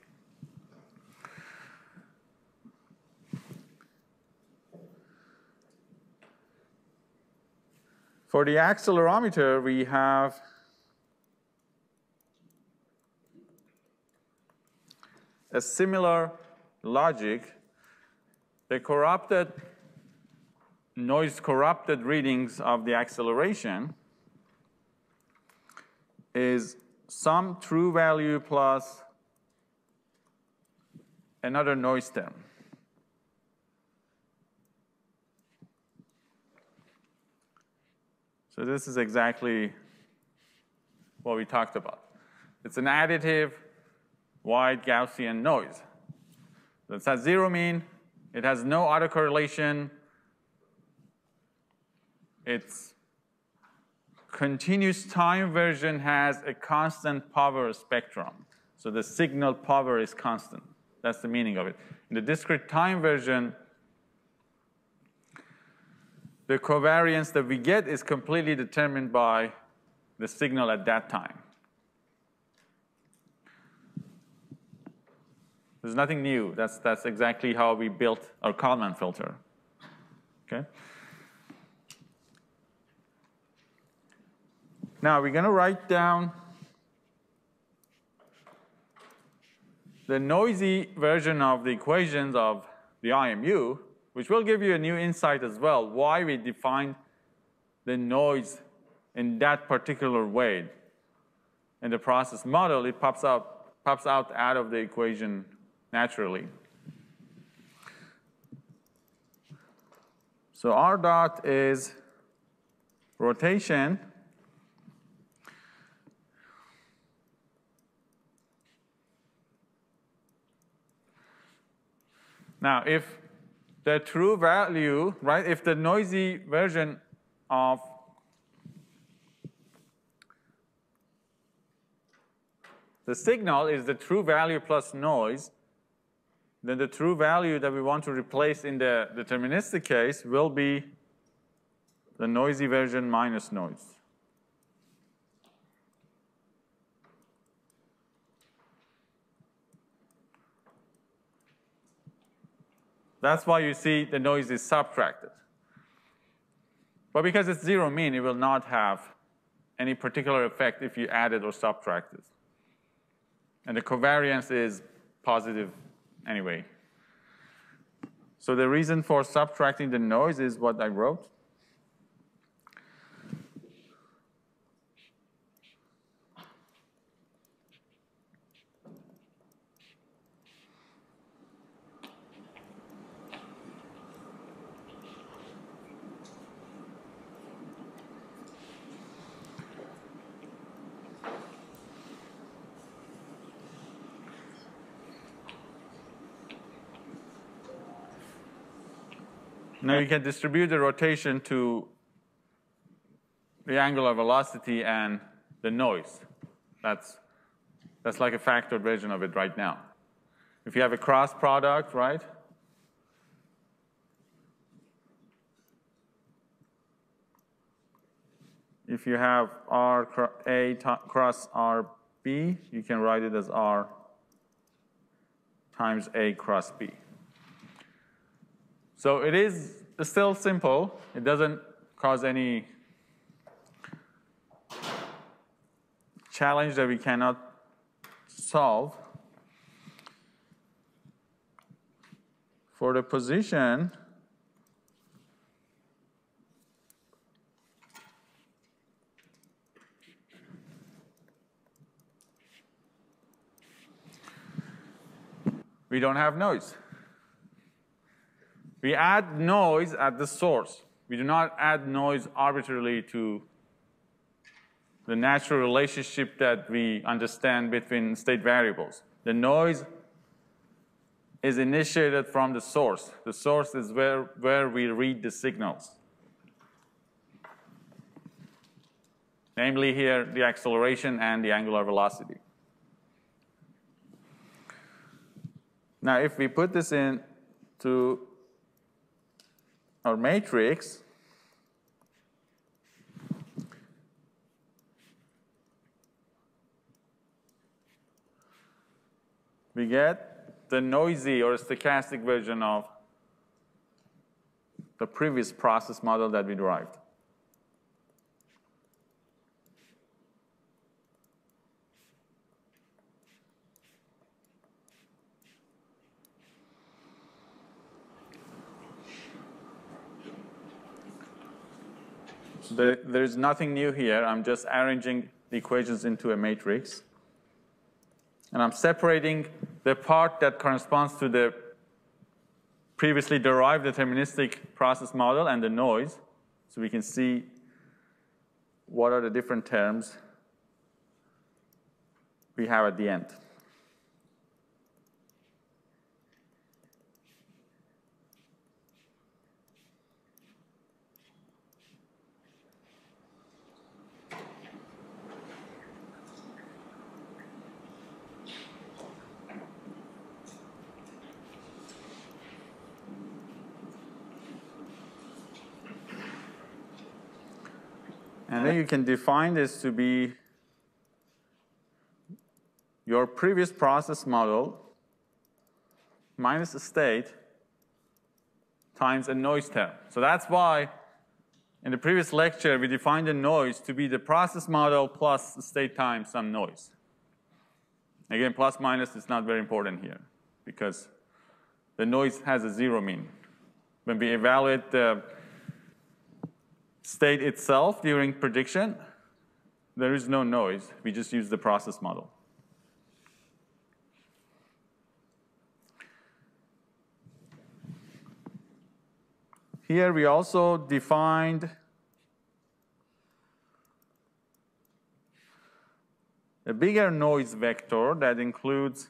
For the accelerometer, we have a similar logic. The corrupted noise corrupted readings of the acceleration is some true value plus another noise term. So this is exactly what we talked about. It's an additive white Gaussian noise. It's at zero mean, it has no autocorrelation, its continuous time version has a constant power spectrum. So the signal power is constant. That's the meaning of it. In the discrete time version, the covariance that we get is completely determined by the signal at that time. There's nothing new. That's, that's exactly how we built our Kalman filter. Okay? Now we're going to write down the noisy version of the equations of the IMU, which will give you a new insight as well, why we define the noise in that particular way. In the process model, it pops out, pops out out of the equation naturally. So R dot is rotation Now, if the true value, right, if the noisy version of the signal is the true value plus noise, then the true value that we want to replace in the deterministic case will be the noisy version minus noise. That's why you see the noise is subtracted. But because it's zero mean, it will not have any particular effect if you add it or subtract it. And the covariance is positive anyway. So the reason for subtracting the noise is what I wrote. Now you can distribute the rotation to the angular velocity and the noise. That's, that's like a factored version of it right now. If you have a cross product, right? If you have R A cross R B, you can write it as R times A cross B. So it is still simple. It doesn't cause any challenge that we cannot solve. For the position, we don't have noise. We add noise at the source. We do not add noise arbitrarily to the natural relationship that we understand between state variables. The noise is initiated from the source. The source is where, where we read the signals. Namely here, the acceleration and the angular velocity. Now, if we put this into our matrix, we get the noisy or stochastic version of the previous process model that we derived. There's nothing new here. I'm just arranging the equations into a matrix. And I'm separating the part that corresponds to the previously derived deterministic process model and the noise. So we can see what are the different terms we have at the end. And then you can define this to be your previous process model minus a state times a noise term. So that's why in the previous lecture we defined the noise to be the process model plus the state times some noise. Again, plus minus is not very important here because the noise has a zero mean. When we evaluate the state itself during prediction, there is no noise. We just use the process model. Here we also defined a bigger noise vector that includes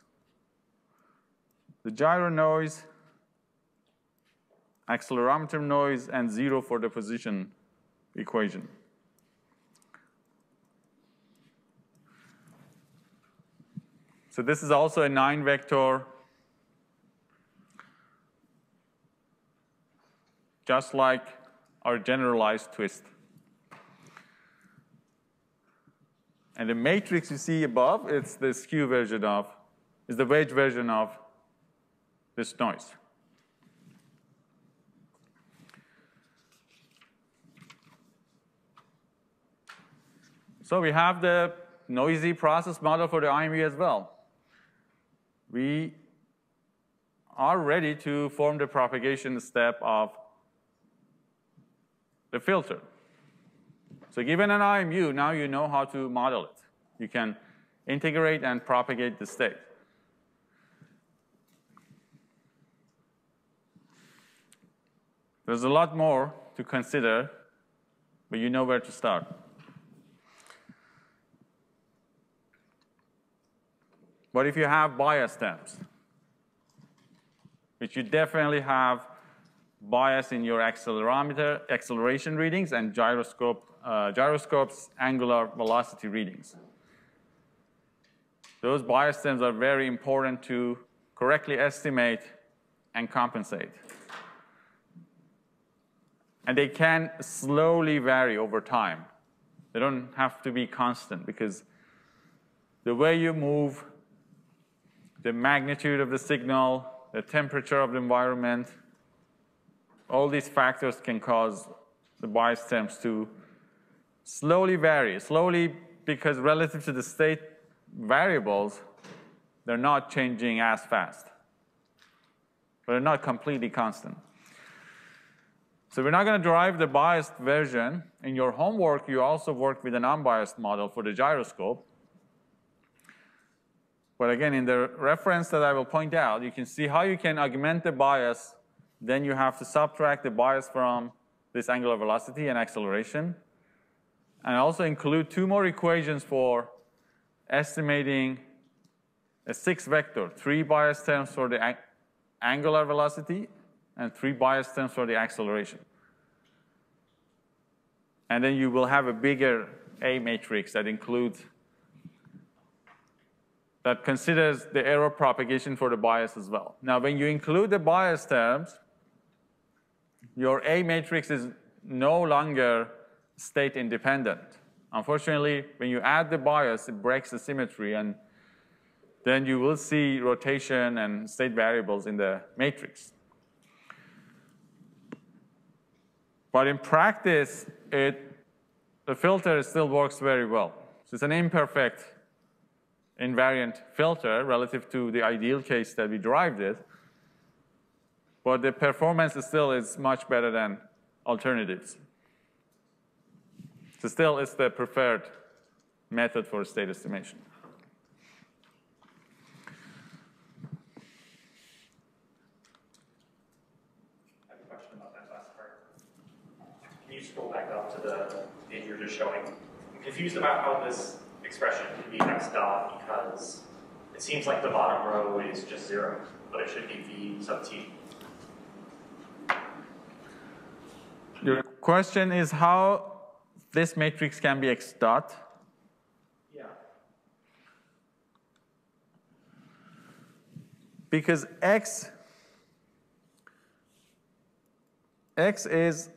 the gyro noise, accelerometer noise, and zero for the position equation. So this is also a nine vector, just like our generalized twist. And the matrix you see above, it's the skew version of, is the wedge version of this noise. So we have the noisy process model for the IMU as well. We are ready to form the propagation step of the filter. So given an IMU, now you know how to model it. You can integrate and propagate the state. There's a lot more to consider, but you know where to start. But if you have bias terms, which you definitely have bias in your accelerometer, acceleration readings and gyroscope, uh, gyroscope's angular velocity readings. Those bias terms are very important to correctly estimate and compensate. And they can slowly vary over time. They don't have to be constant because the way you move the magnitude of the signal, the temperature of the environment, all these factors can cause the bias terms to slowly vary. Slowly because relative to the state variables, they're not changing as fast. But they're not completely constant. So we're not going to derive the biased version. In your homework, you also work with an unbiased model for the gyroscope. But again, in the reference that I will point out, you can see how you can augment the bias. Then you have to subtract the bias from this angular velocity and acceleration. And also include two more equations for estimating a six vector, three bias terms for the angular velocity and three bias terms for the acceleration. And then you will have a bigger A matrix that includes that considers the error propagation for the bias as well. Now, when you include the bias terms, your A matrix is no longer state independent. Unfortunately, when you add the bias, it breaks the symmetry, and then you will see rotation and state variables in the matrix. But in practice, it, the filter still works very well. So it's an imperfect invariant filter relative to the ideal case that we derived it. But the performance still is much better than alternatives. So still it's the preferred method for state estimation. Question about that last part. Can you scroll back up to the page you're just showing? I'm confused about how this expression can be x dot because it seems like the bottom row is just zero, but it should be v sub t. Your question is how this matrix can be x dot? Yeah. Because x, x is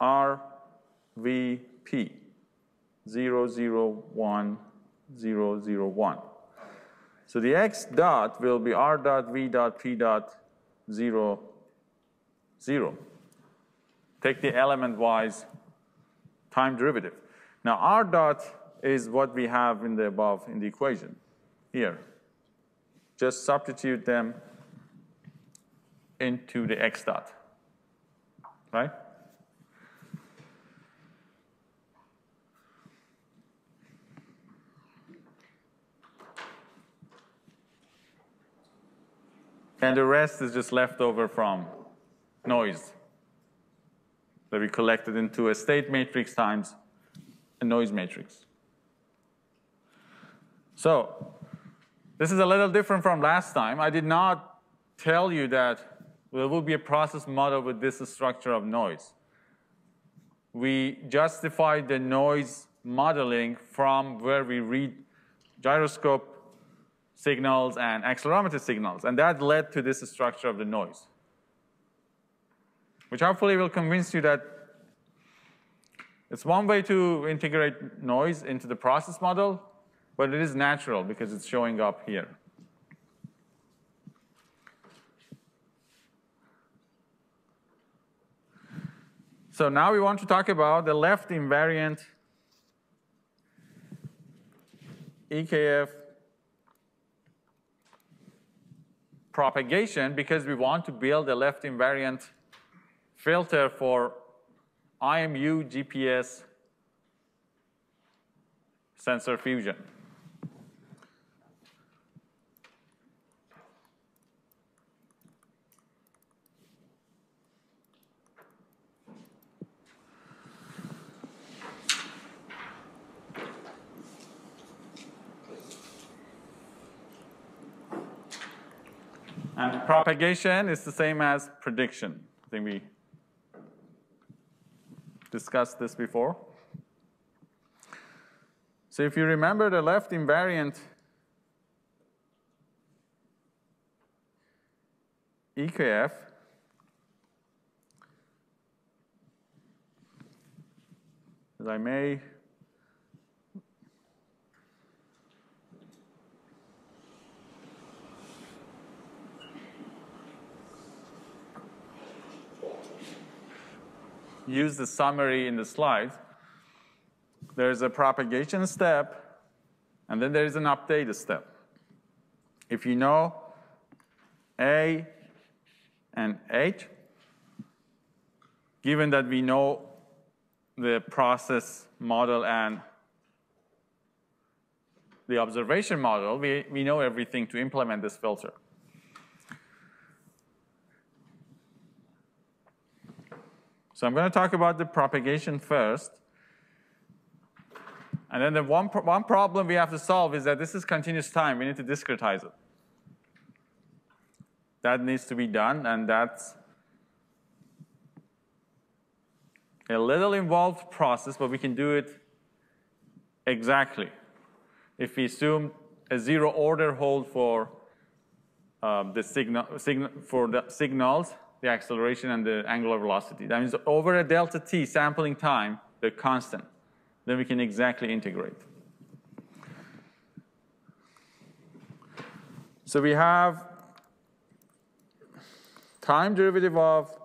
RVP. 0, 0, 1, 0, 0, 1. So the x dot will be r dot v dot p dot 0, 0. Take the element-wise time derivative. Now r dot is what we have in the above in the equation here. Just substitute them into the x dot, right? And the rest is just left over from noise that we collected into a state matrix times a noise matrix. So this is a little different from last time. I did not tell you that there will be a process model with this structure of noise. We justified the noise modeling from where we read gyroscope signals and accelerometer signals. And that led to this structure of the noise, which hopefully will convince you that it's one way to integrate noise into the process model, but it is natural because it's showing up here. So now we want to talk about the left invariant EKF propagation because we want to build a left invariant filter for IMU GPS sensor fusion. And propagation is the same as prediction. I think we discussed this before. So if you remember the left invariant EKF, as I may use the summary in the slide. There's a propagation step, and then there is an update step. If you know A and H, given that we know the process model and the observation model, we, we know everything to implement this filter. So I'm going to talk about the propagation first. And then the one, pro one problem we have to solve is that this is continuous time. We need to discretize it. That needs to be done, and that's a little involved process, but we can do it exactly. If we assume a zero order hold for um, the signal, signal for the signals, the acceleration and the angular velocity. That means over a delta t sampling time, they're constant. Then we can exactly integrate. So we have time derivative of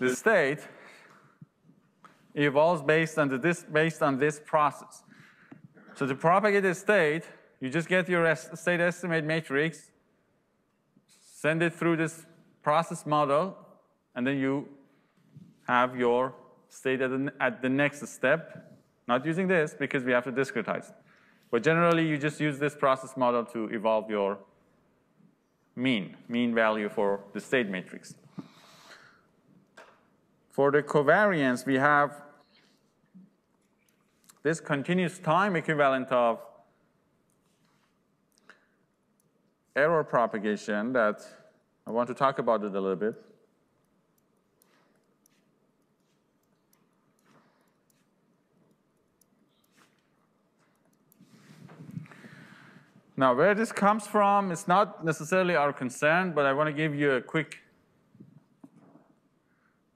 the state evolves based on, this, based on this process. So to propagate the state, you just get your state estimate matrix, send it through this process model, and then you have your state at the, at the next step, not using this because we have to discretize. But generally, you just use this process model to evolve your mean, mean value for the state matrix. For the covariance, we have this continuous time equivalent of error propagation that I want to talk about it a little bit. Now, where this comes from, it's not necessarily our concern, but I want to give you a quick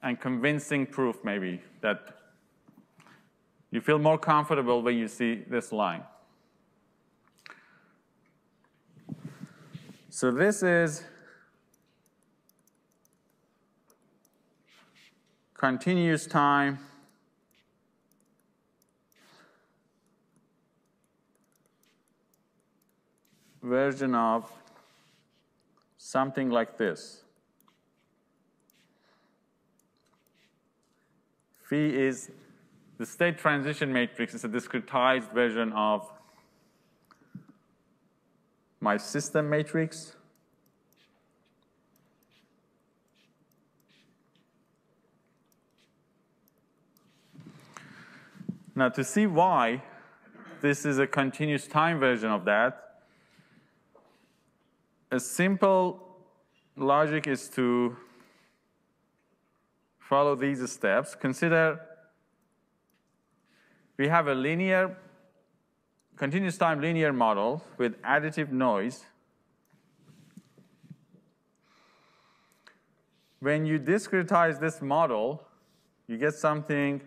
and convincing proof, maybe, that you feel more comfortable when you see this line. So this is continuous time version of something like this. Phi is the state transition matrix is a discretized version of my system matrix. Now to see why this is a continuous time version of that. A simple logic is to follow these steps. Consider we have a linear, continuous time linear model with additive noise. When you discretize this model, you get something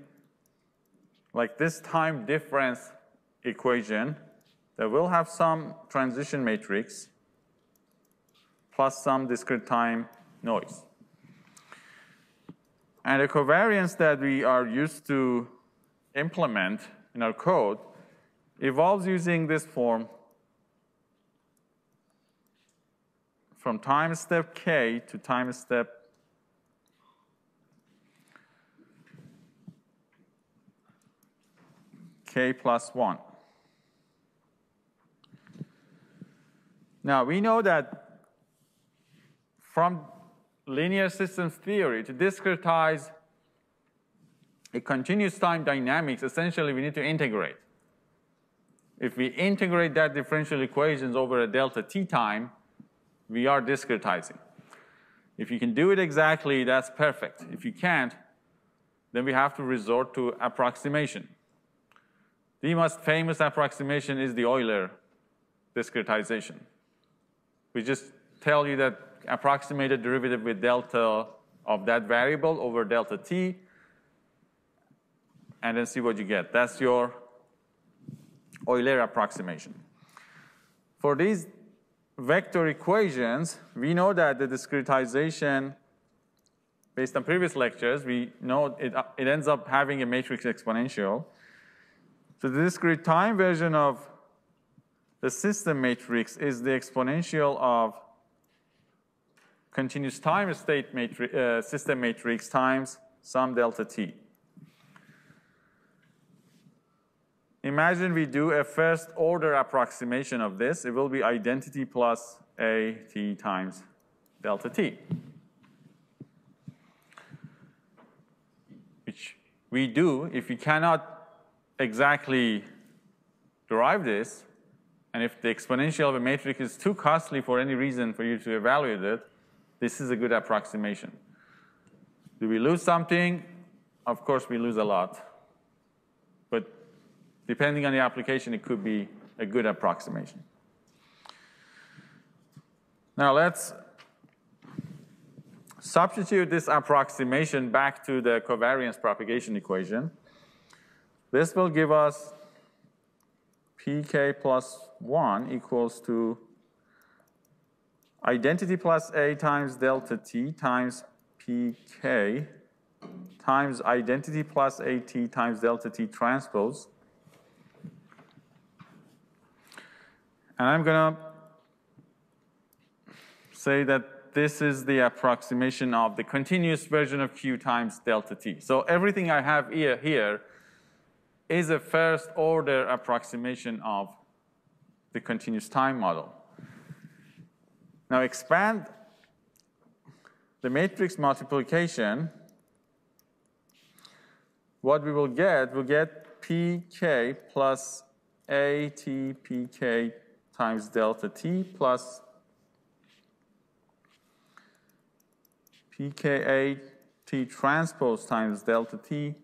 like this time difference equation that will have some transition matrix plus some discrete time noise. And the covariance that we are used to implement in our code evolves using this form from time step k to time step k plus 1. Now, we know that from linear systems theory to discretize a continuous time dynamics, essentially we need to integrate. If we integrate that differential equations over a delta t time, we are discretizing. If you can do it exactly, that's perfect. If you can't, then we have to resort to approximation. The most famous approximation is the Euler discretization. We just tell you that approximated derivative with delta of that variable over delta t, and then see what you get. That's your Euler approximation. For these vector equations, we know that the discretization, based on previous lectures, we know it, it ends up having a matrix exponential. So the discrete time version of the system matrix is the exponential of continuous time state matrix, uh, system matrix times some delta t. Imagine we do a first order approximation of this. It will be identity plus a t times delta t. Which we do if we cannot exactly derive this, and if the exponential of a matrix is too costly for any reason for you to evaluate it, this is a good approximation. Do we lose something? Of course, we lose a lot. But depending on the application, it could be a good approximation. Now let's substitute this approximation back to the covariance propagation equation. This will give us pk plus 1 equals to identity plus a times delta t times pk times identity plus at times delta t transpose. And I'm going to say that this is the approximation of the continuous version of q times delta t. So everything I have here, here is a first order approximation of the continuous time model. Now expand the matrix multiplication. What we will get, we'll get pk plus atpk times delta t plus pka t transpose times delta t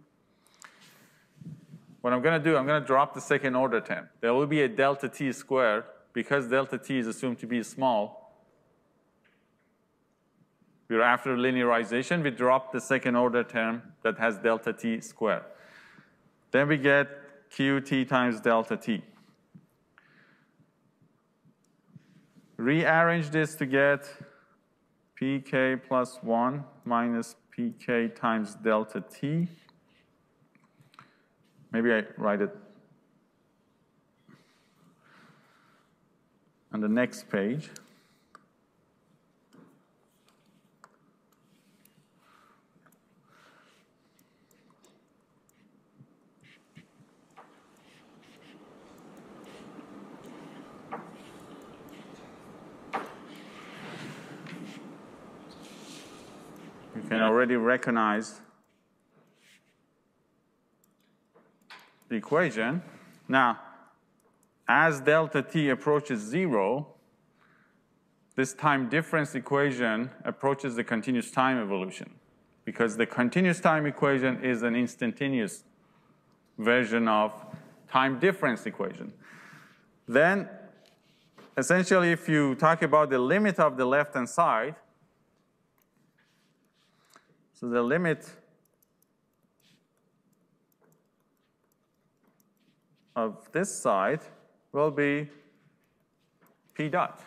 what I'm going to do, I'm going to drop the second order term. There will be a delta t squared because delta t is assumed to be small. We're after linearization, we drop the second order term that has delta t squared. Then we get qt times delta t. Rearrange this to get pk plus 1 minus pk times delta t Maybe I write it on the next page. Can already recognize the equation. Now, as delta t approaches zero, this time difference equation approaches the continuous time evolution because the continuous time equation is an instantaneous version of time difference equation. Then, essentially, if you talk about the limit of the left-hand side, so the limit of this side will be p dot.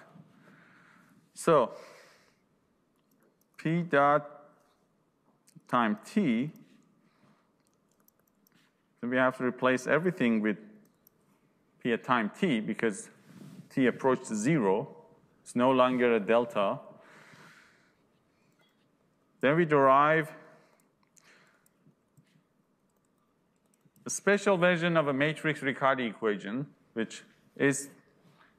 So p dot time t, then we have to replace everything with p at time t because t approaches zero. It's no longer a delta. Then we derive a special version of a matrix Riccati equation, which is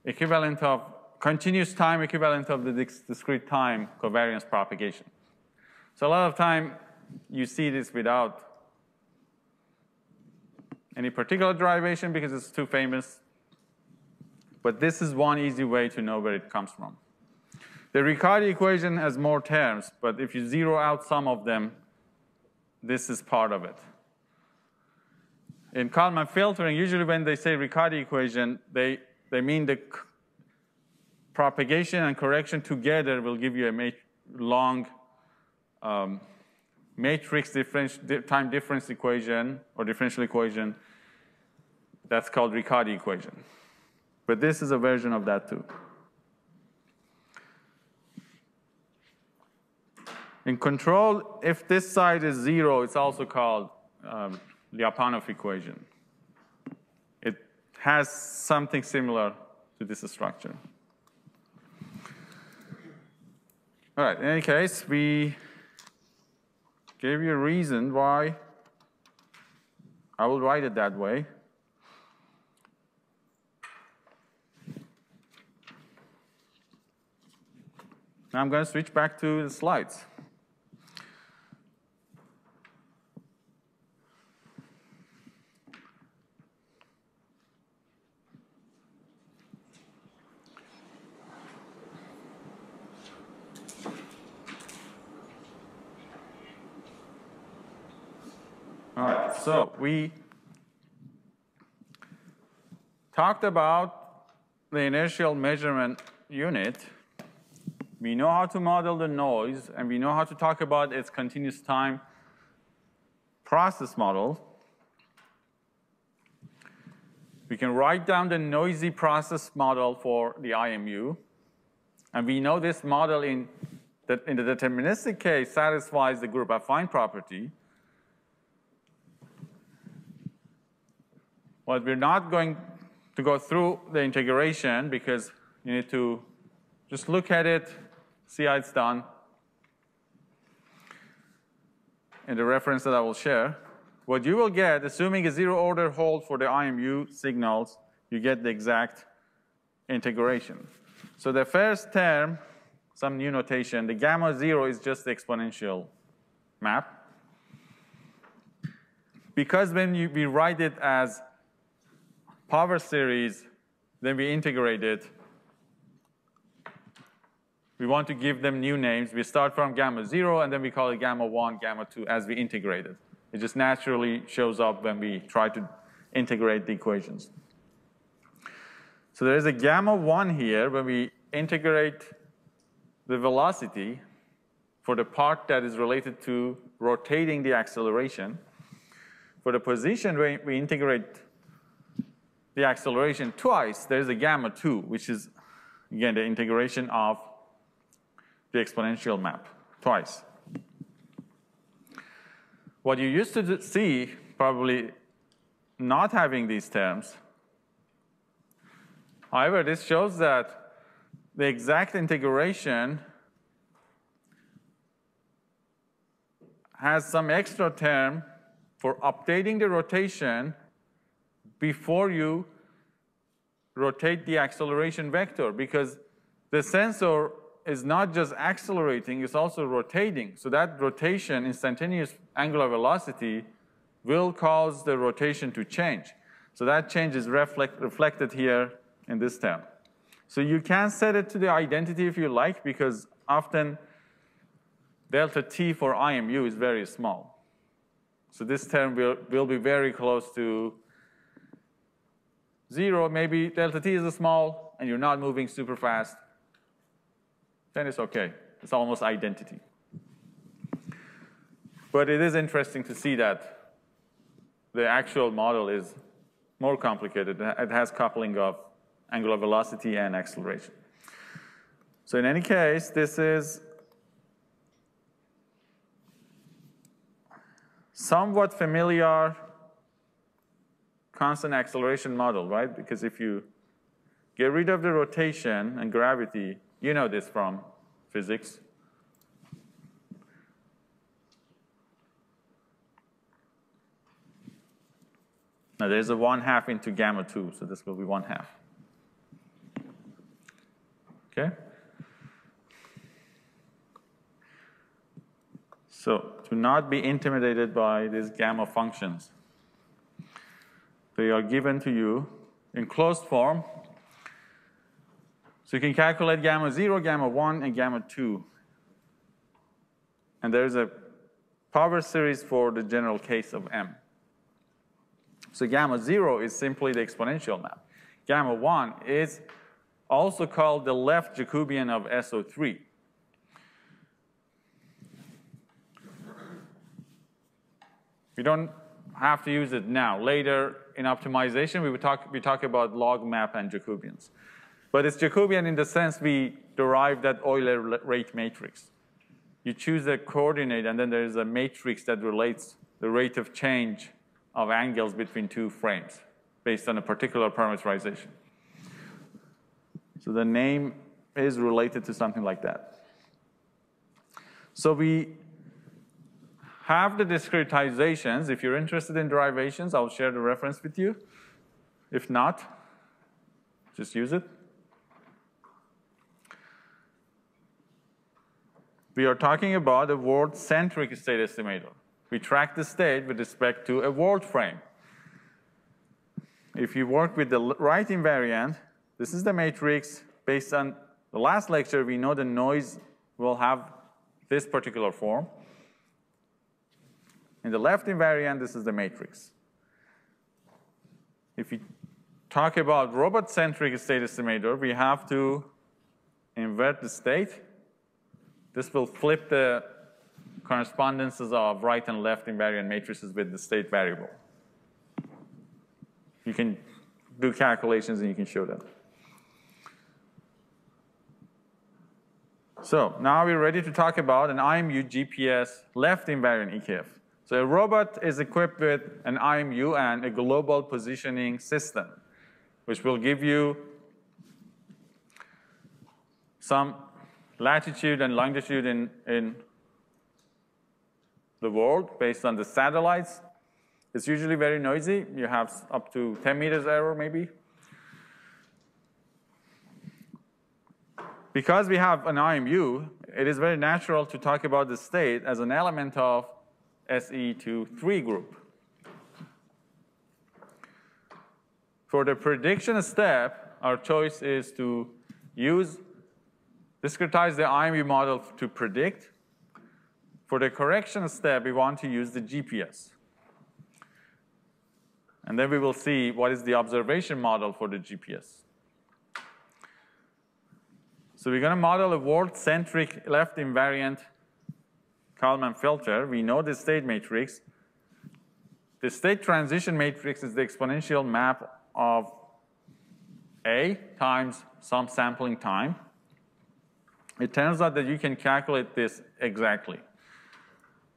equivalent of continuous time equivalent of the discrete time covariance propagation. So a lot of time you see this without any particular derivation because it's too famous. But this is one easy way to know where it comes from. The Riccati equation has more terms, but if you zero out some of them, this is part of it. In Kalman filtering, usually when they say Riccati equation, they, they mean the propagation and correction together will give you a long um, matrix time difference equation or differential equation. That's called Riccati equation. But this is a version of that too. In control, if this side is zero, it's also called um, Lyapunov equation. It has something similar to this structure. All right, in any case, we gave you a reason why I will write it that way. Now I'm going to switch back to the slides. All right, so we talked about the inertial measurement unit. We know how to model the noise, and we know how to talk about its continuous time process model. We can write down the noisy process model for the IMU. And we know this model in the, in the deterministic case satisfies the group affine property. But we're not going to go through the integration because you need to just look at it, see how it's done. In the reference that I will share, what you will get, assuming a zero order hold for the IMU signals, you get the exact integration. So the first term, some new notation, the gamma zero is just the exponential map. Because when you, we write it as power series, then we integrate it. We want to give them new names. We start from gamma 0, and then we call it gamma 1, gamma 2 as we integrate it. It just naturally shows up when we try to integrate the equations. So there is a gamma 1 here when we integrate the velocity for the part that is related to rotating the acceleration. For the position, we, we integrate the acceleration twice, there's a gamma 2, which is, again, the integration of the exponential map twice. What you used to see, probably not having these terms, however, this shows that the exact integration has some extra term for updating the rotation before you rotate the acceleration vector because the sensor is not just accelerating, it's also rotating. So that rotation, instantaneous angular velocity, will cause the rotation to change. So that change is reflect, reflected here in this term. So you can set it to the identity if you like, because often delta t for IMU is very small. So this term will, will be very close to zero. Maybe delta t is small and you're not moving super fast. Then it's okay. It's almost identity. But it is interesting to see that the actual model is more complicated. It has coupling of angular velocity and acceleration. So in any case, this is somewhat familiar constant acceleration model, right? Because if you get rid of the rotation and gravity, you know this from physics. Now there's a 1 half into gamma 2, so this will be 1 half. Okay? So to not be intimidated by these gamma functions. They are given to you in closed form. So you can calculate gamma 0, gamma 1, and gamma 2. And there's a power series for the general case of M. So gamma 0 is simply the exponential map. Gamma 1 is also called the left Jacobian of SO3. We don't have to use it now. Later in optimization, we will talk, we talk about log map and Jacobians. But it's Jacobian in the sense we derive that Euler rate matrix. You choose a coordinate, and then there's a matrix that relates the rate of change of angles between two frames based on a particular parameterization. So the name is related to something like that. So we have the discretizations. If you're interested in derivations, I'll share the reference with you. If not, just use it. We are talking about a world-centric state estimator. We track the state with respect to a world frame. If you work with the right invariant, this is the matrix. Based on the last lecture, we know the noise will have this particular form. In the left invariant, this is the matrix. If we talk about robot-centric state estimator, we have to invert the state. This will flip the correspondences of right and left invariant matrices with the state variable. You can do calculations and you can show that. So now we're ready to talk about an IMU GPS left invariant EKF. So a robot is equipped with an IMU and a global positioning system, which will give you some latitude and longitude in, in the world based on the satellites. It's usually very noisy. You have up to 10 meters error, maybe. Because we have an IMU, it is very natural to talk about the state as an element of SE23 group. For the prediction step, our choice is to use, discretize the IMU model to predict. For the correction step, we want to use the GPS. And then we will see what is the observation model for the GPS. So we're going to model a world-centric left invariant Kalman filter, we know the state matrix. The state transition matrix is the exponential map of A times some sampling time. It turns out that you can calculate this exactly.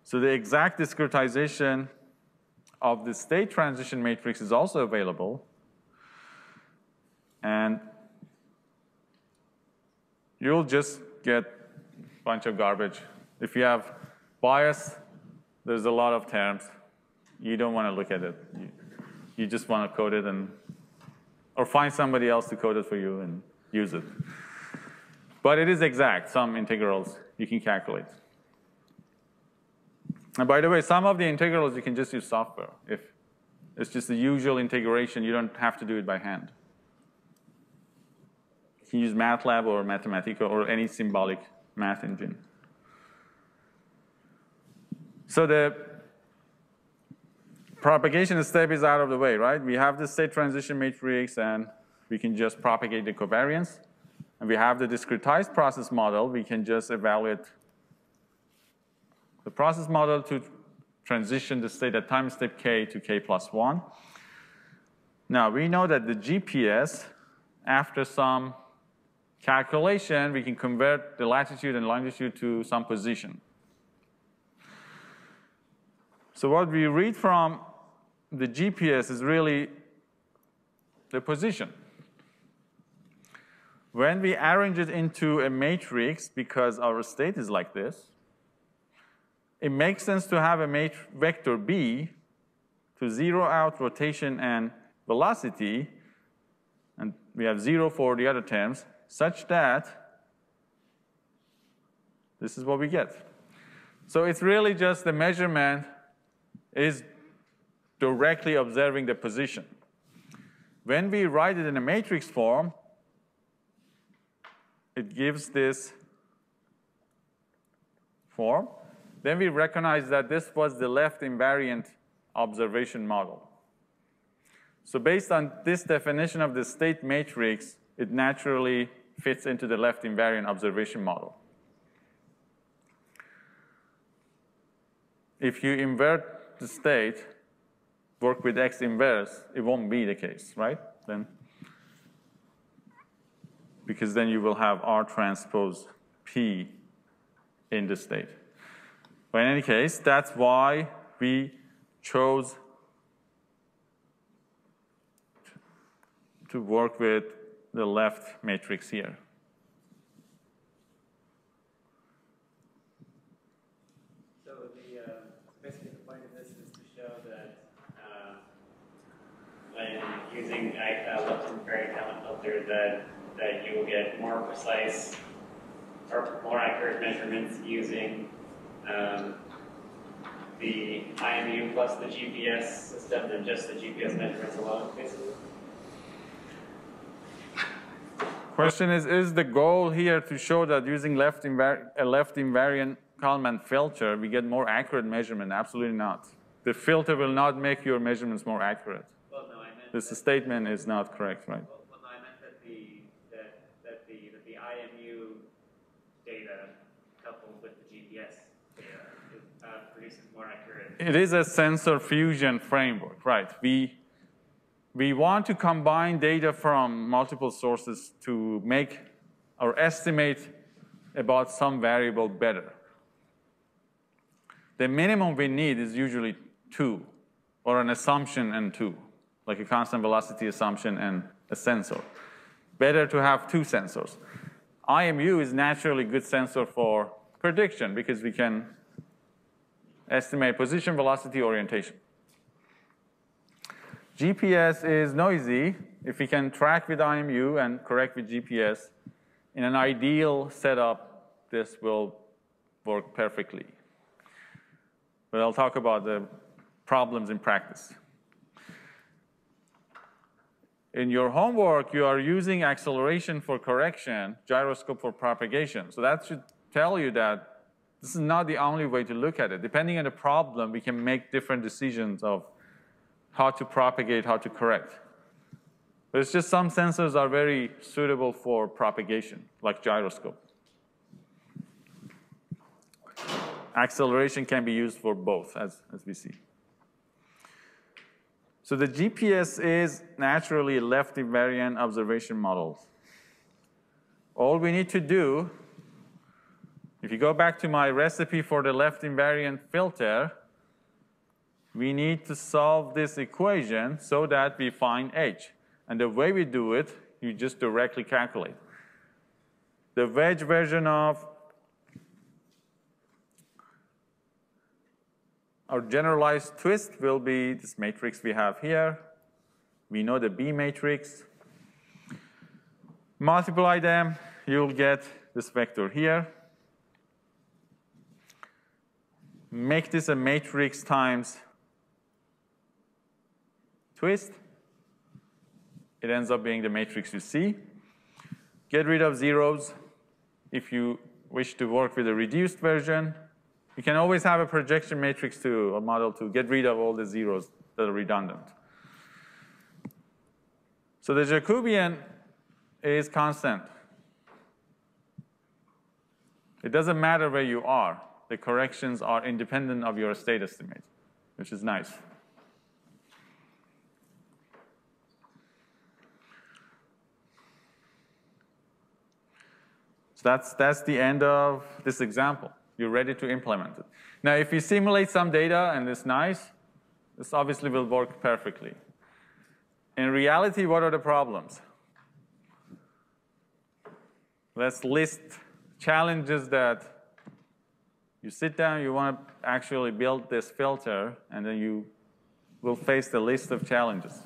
So the exact discretization of the state transition matrix is also available. And you'll just get a bunch of garbage. If you have Bias, there's a lot of terms. You don't want to look at it. You, you just want to code it and, or find somebody else to code it for you and use it. But it is exact, some integrals you can calculate. And by the way, some of the integrals you can just use software. If It's just the usual integration. You don't have to do it by hand. You can use MATLAB or Mathematica or any symbolic math engine. So the propagation step is out of the way, right? We have the state transition matrix and we can just propagate the covariance. And we have the discretized process model. We can just evaluate the process model to transition the state at time step k to k plus 1. Now, we know that the GPS, after some calculation, we can convert the latitude and longitude to some position. So what we read from the GPS is really the position. When we arrange it into a matrix, because our state is like this, it makes sense to have a vector b to zero out rotation and velocity, and we have zero for the other terms, such that this is what we get. So it's really just the measurement is directly observing the position. When we write it in a matrix form, it gives this form. Then we recognize that this was the left invariant observation model. So based on this definition of the state matrix, it naturally fits into the left invariant observation model. If you invert the state, work with X inverse, it won't be the case, right? Then because then you will have R transpose P in the state. But in any case, that's why we chose to work with the left matrix here. So the, uh, basically the point of this is to show that uh, when using a uh, left that that you will get more precise or more accurate measurements using um, the IMU plus the GPS system than just the GPS measurements alone, basically. Question is, is the goal here to show that using left a left invariant Kalman filter, we get more accurate measurement? Absolutely not. The filter will not make your measurements more accurate. Well, no, this statement is not correct, right? It is a sensor fusion framework, right? We, we want to combine data from multiple sources to make or estimate about some variable better. The minimum we need is usually two, or an assumption and two, like a constant velocity assumption and a sensor. Better to have two sensors. IMU is naturally a good sensor for prediction because we can estimate position, velocity, orientation. GPS is noisy. If we can track with IMU and correct with GPS, in an ideal setup, this will work perfectly. But I'll talk about the problems in practice. In your homework, you are using acceleration for correction, gyroscope for propagation. So that should tell you that this is not the only way to look at it. Depending on the problem, we can make different decisions of how to propagate, how to correct. But it's just some sensors are very suitable for propagation, like gyroscope. Acceleration can be used for both, as, as we see. So the GPS is naturally a left invariant observation model. All we need to do if you go back to my recipe for the left invariant filter, we need to solve this equation so that we find h. And the way we do it, you just directly calculate. The wedge version of our generalized twist will be this matrix we have here. We know the B matrix. Multiply them, you'll get this vector here. Make this a matrix times twist. It ends up being the matrix you see. Get rid of zeros if you wish to work with a reduced version. You can always have a projection matrix to a model to get rid of all the zeros that are redundant. So the Jacobian is constant. It doesn't matter where you are. The corrections are independent of your state estimate, which is nice. So that's, that's the end of this example. You're ready to implement it. Now, if you simulate some data and it's nice, this obviously will work perfectly. In reality, what are the problems? Let's list challenges that you sit down, you want to actually build this filter, and then you will face the list of challenges.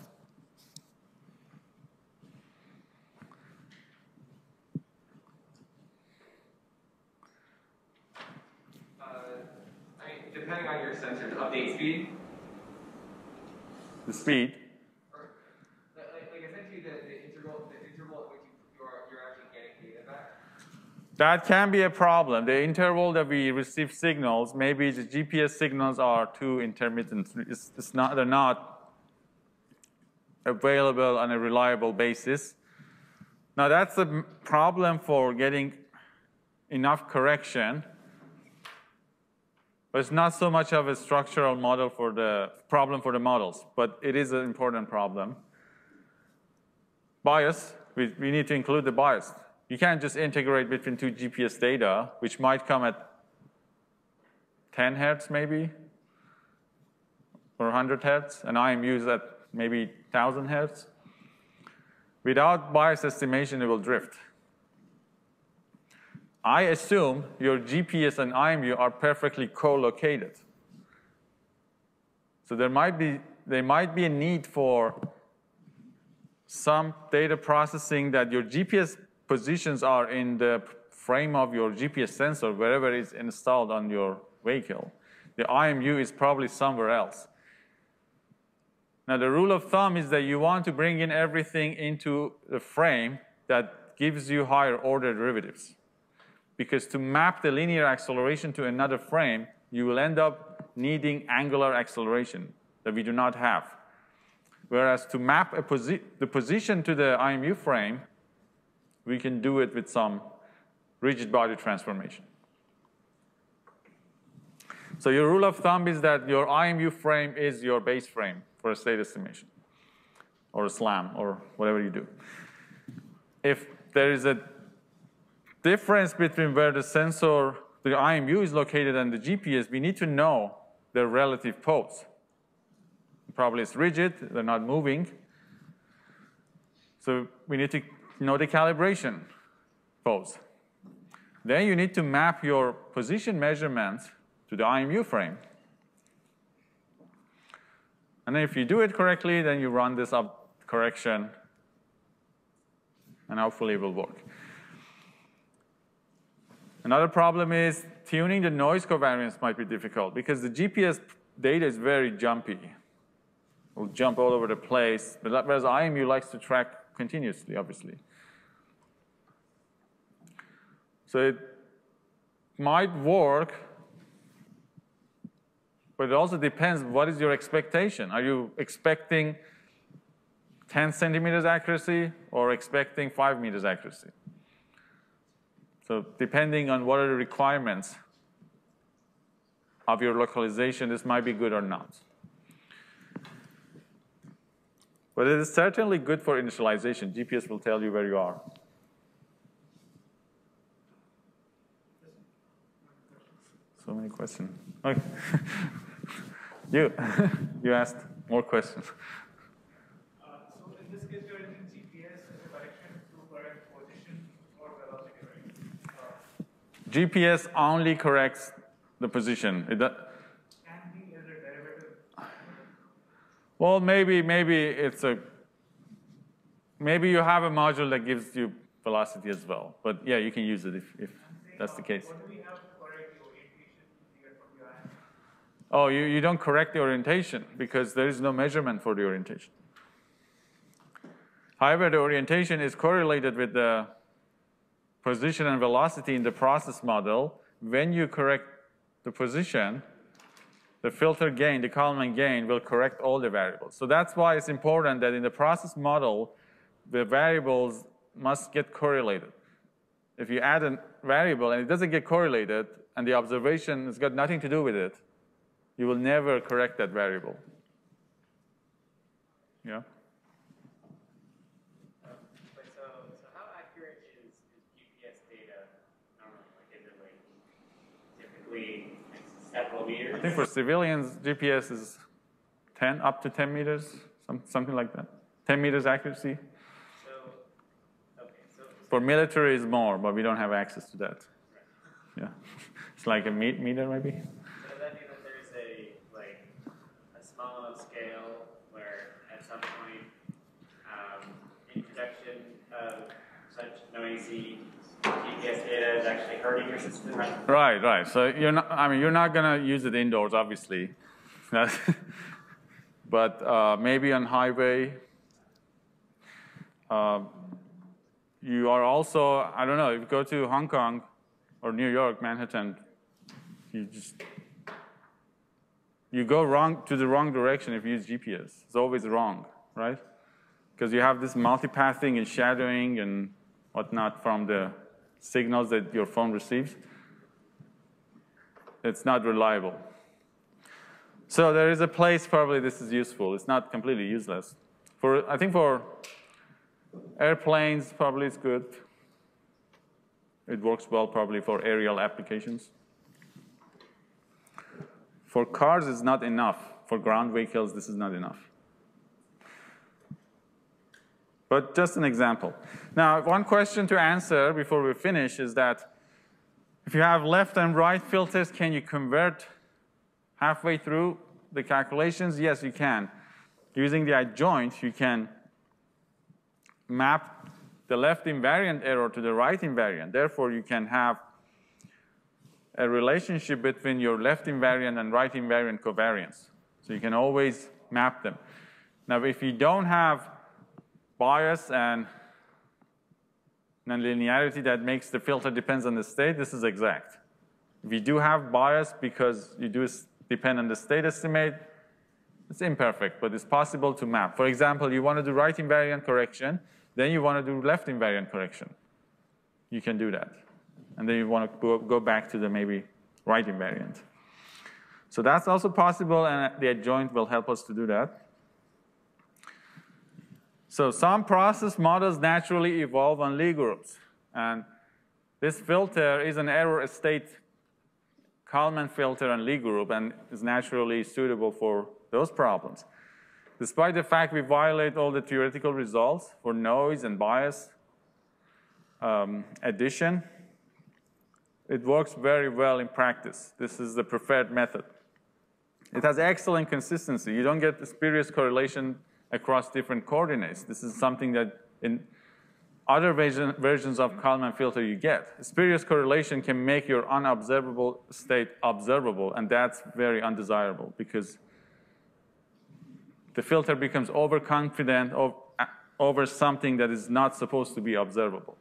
Uh, I mean, depending on your sensor, the update speed. The speed. Or, like, like essentially the, the interval, the interval at which you, you are, you're actually getting data back. That can be a problem. The interval that we receive signals, maybe the GPS signals are too intermittent. It's, it's not, they're not available on a reliable basis. Now that's a problem for getting enough correction, but it's not so much of a structural model for the problem for the models, but it is an important problem. Bias, we, we need to include the bias. You can't just integrate between two GPS data, which might come at 10 hertz maybe, or 100 hertz, and IMU is at maybe 1000 hertz. Without bias estimation, it will drift. I assume your GPS and IMU are perfectly co-located. So there might be, there might be a need for some data processing that your GPS positions are in the frame of your GPS sensor, wherever it's installed on your vehicle. The IMU is probably somewhere else. Now, the rule of thumb is that you want to bring in everything into the frame that gives you higher order derivatives. Because to map the linear acceleration to another frame, you will end up needing angular acceleration that we do not have. Whereas to map posi the position to the IMU frame, we can do it with some rigid body transformation. So your rule of thumb is that your IMU frame is your base frame for a state estimation, or a SLAM, or whatever you do. If there is a difference between where the sensor, the IMU is located and the GPS, we need to know their relative pose. Probably it's rigid, they're not moving. So we need to know the calibration pose. Then you need to map your position measurements to the IMU frame. And if you do it correctly, then you run this up correction, and hopefully it will work. Another problem is tuning the noise covariance might be difficult because the GPS data is very jumpy. It will jump all over the place, But whereas IMU likes to track continuously, obviously. So it might work, but it also depends what is your expectation. Are you expecting 10 centimeters accuracy or expecting 5 meters accuracy? So depending on what are the requirements of your localization, this might be good or not. But it is certainly good for initialization. GPS will tell you where you are. So many questions. Okay. you, you asked more questions. Uh, so in this case, you're using GPS as a correction to correct position or velocity, right? Uh, GPS only corrects the position. It do- can be as a derivative. Well, maybe maybe it's a maybe you have a module that gives you velocity as well. But yeah, you can use it if, if that's the case. What do we have to correct the orientation to get from the IM? Oh, you, you don't correct the orientation because there is no measurement for the orientation. However, the orientation is correlated with the position and velocity in the process model. When you correct the position, the filter gain, the Kalman gain, will correct all the variables. So that's why it's important that in the process model, the variables must get correlated. If you add a variable and it doesn't get correlated, and the observation has got nothing to do with it, you will never correct that variable. Yeah? But so, so how accurate is, is GPS data normally? Like, is it like typically meters? I think for civilians, GPS is 10, up to 10 meters, some, something like that. 10 meters accuracy. So, okay, so, For military is more, but we don't have access to that. Yeah. It's like a me- meter maybe. so that mean that there's a, like, a small enough scale where at some point, um, introduction of such noisy GPS data is actually hurting your system? Right, right. So you're not, I mean, you're not gonna use it indoors, obviously. but uh, maybe on highway, um, you are also, I don't know, if you go to Hong Kong or New York, Manhattan, you just, you go wrong to the wrong direction if you use GPS. It's always wrong, right? Because you have this multipathing and shadowing and whatnot from the signals that your phone receives. It's not reliable. So there is a place probably this is useful. It's not completely useless. For I think for airplanes probably it's good. It works well probably for aerial applications. For cars it's not enough. For ground vehicles this is not enough. But just an example. Now, one question to answer before we finish is that if you have left and right filters, can you convert halfway through the calculations? Yes, you can. Using the adjoint, you can map the left invariant error to the right invariant. Therefore, you can have a relationship between your left invariant and right invariant covariance. So you can always map them. Now, if you don't have bias and nonlinearity that makes the filter depends on the state, this is exact. We do have bias because you do depend on the state estimate, it's imperfect, but it's possible to map. For example, you want to do right invariant correction, then you want to do left invariant correction. You can do that. And then you want to go, back to the maybe right invariant. So that's also possible, and the adjoint will help us to do that. So some process models naturally evolve on Lie groups. And this filter is an error state Kalman filter on Lie group and is naturally suitable for those problems. Despite the fact we violate all the theoretical results for noise and bias um, addition, it works very well in practice. This is the preferred method. It has excellent consistency. You don't get spurious correlation across different coordinates. This is something that in other version, versions of Kalman filter you get. Spurious correlation can make your unobservable state observable, and that's very undesirable because the filter becomes overconfident over something that is not supposed to be observable.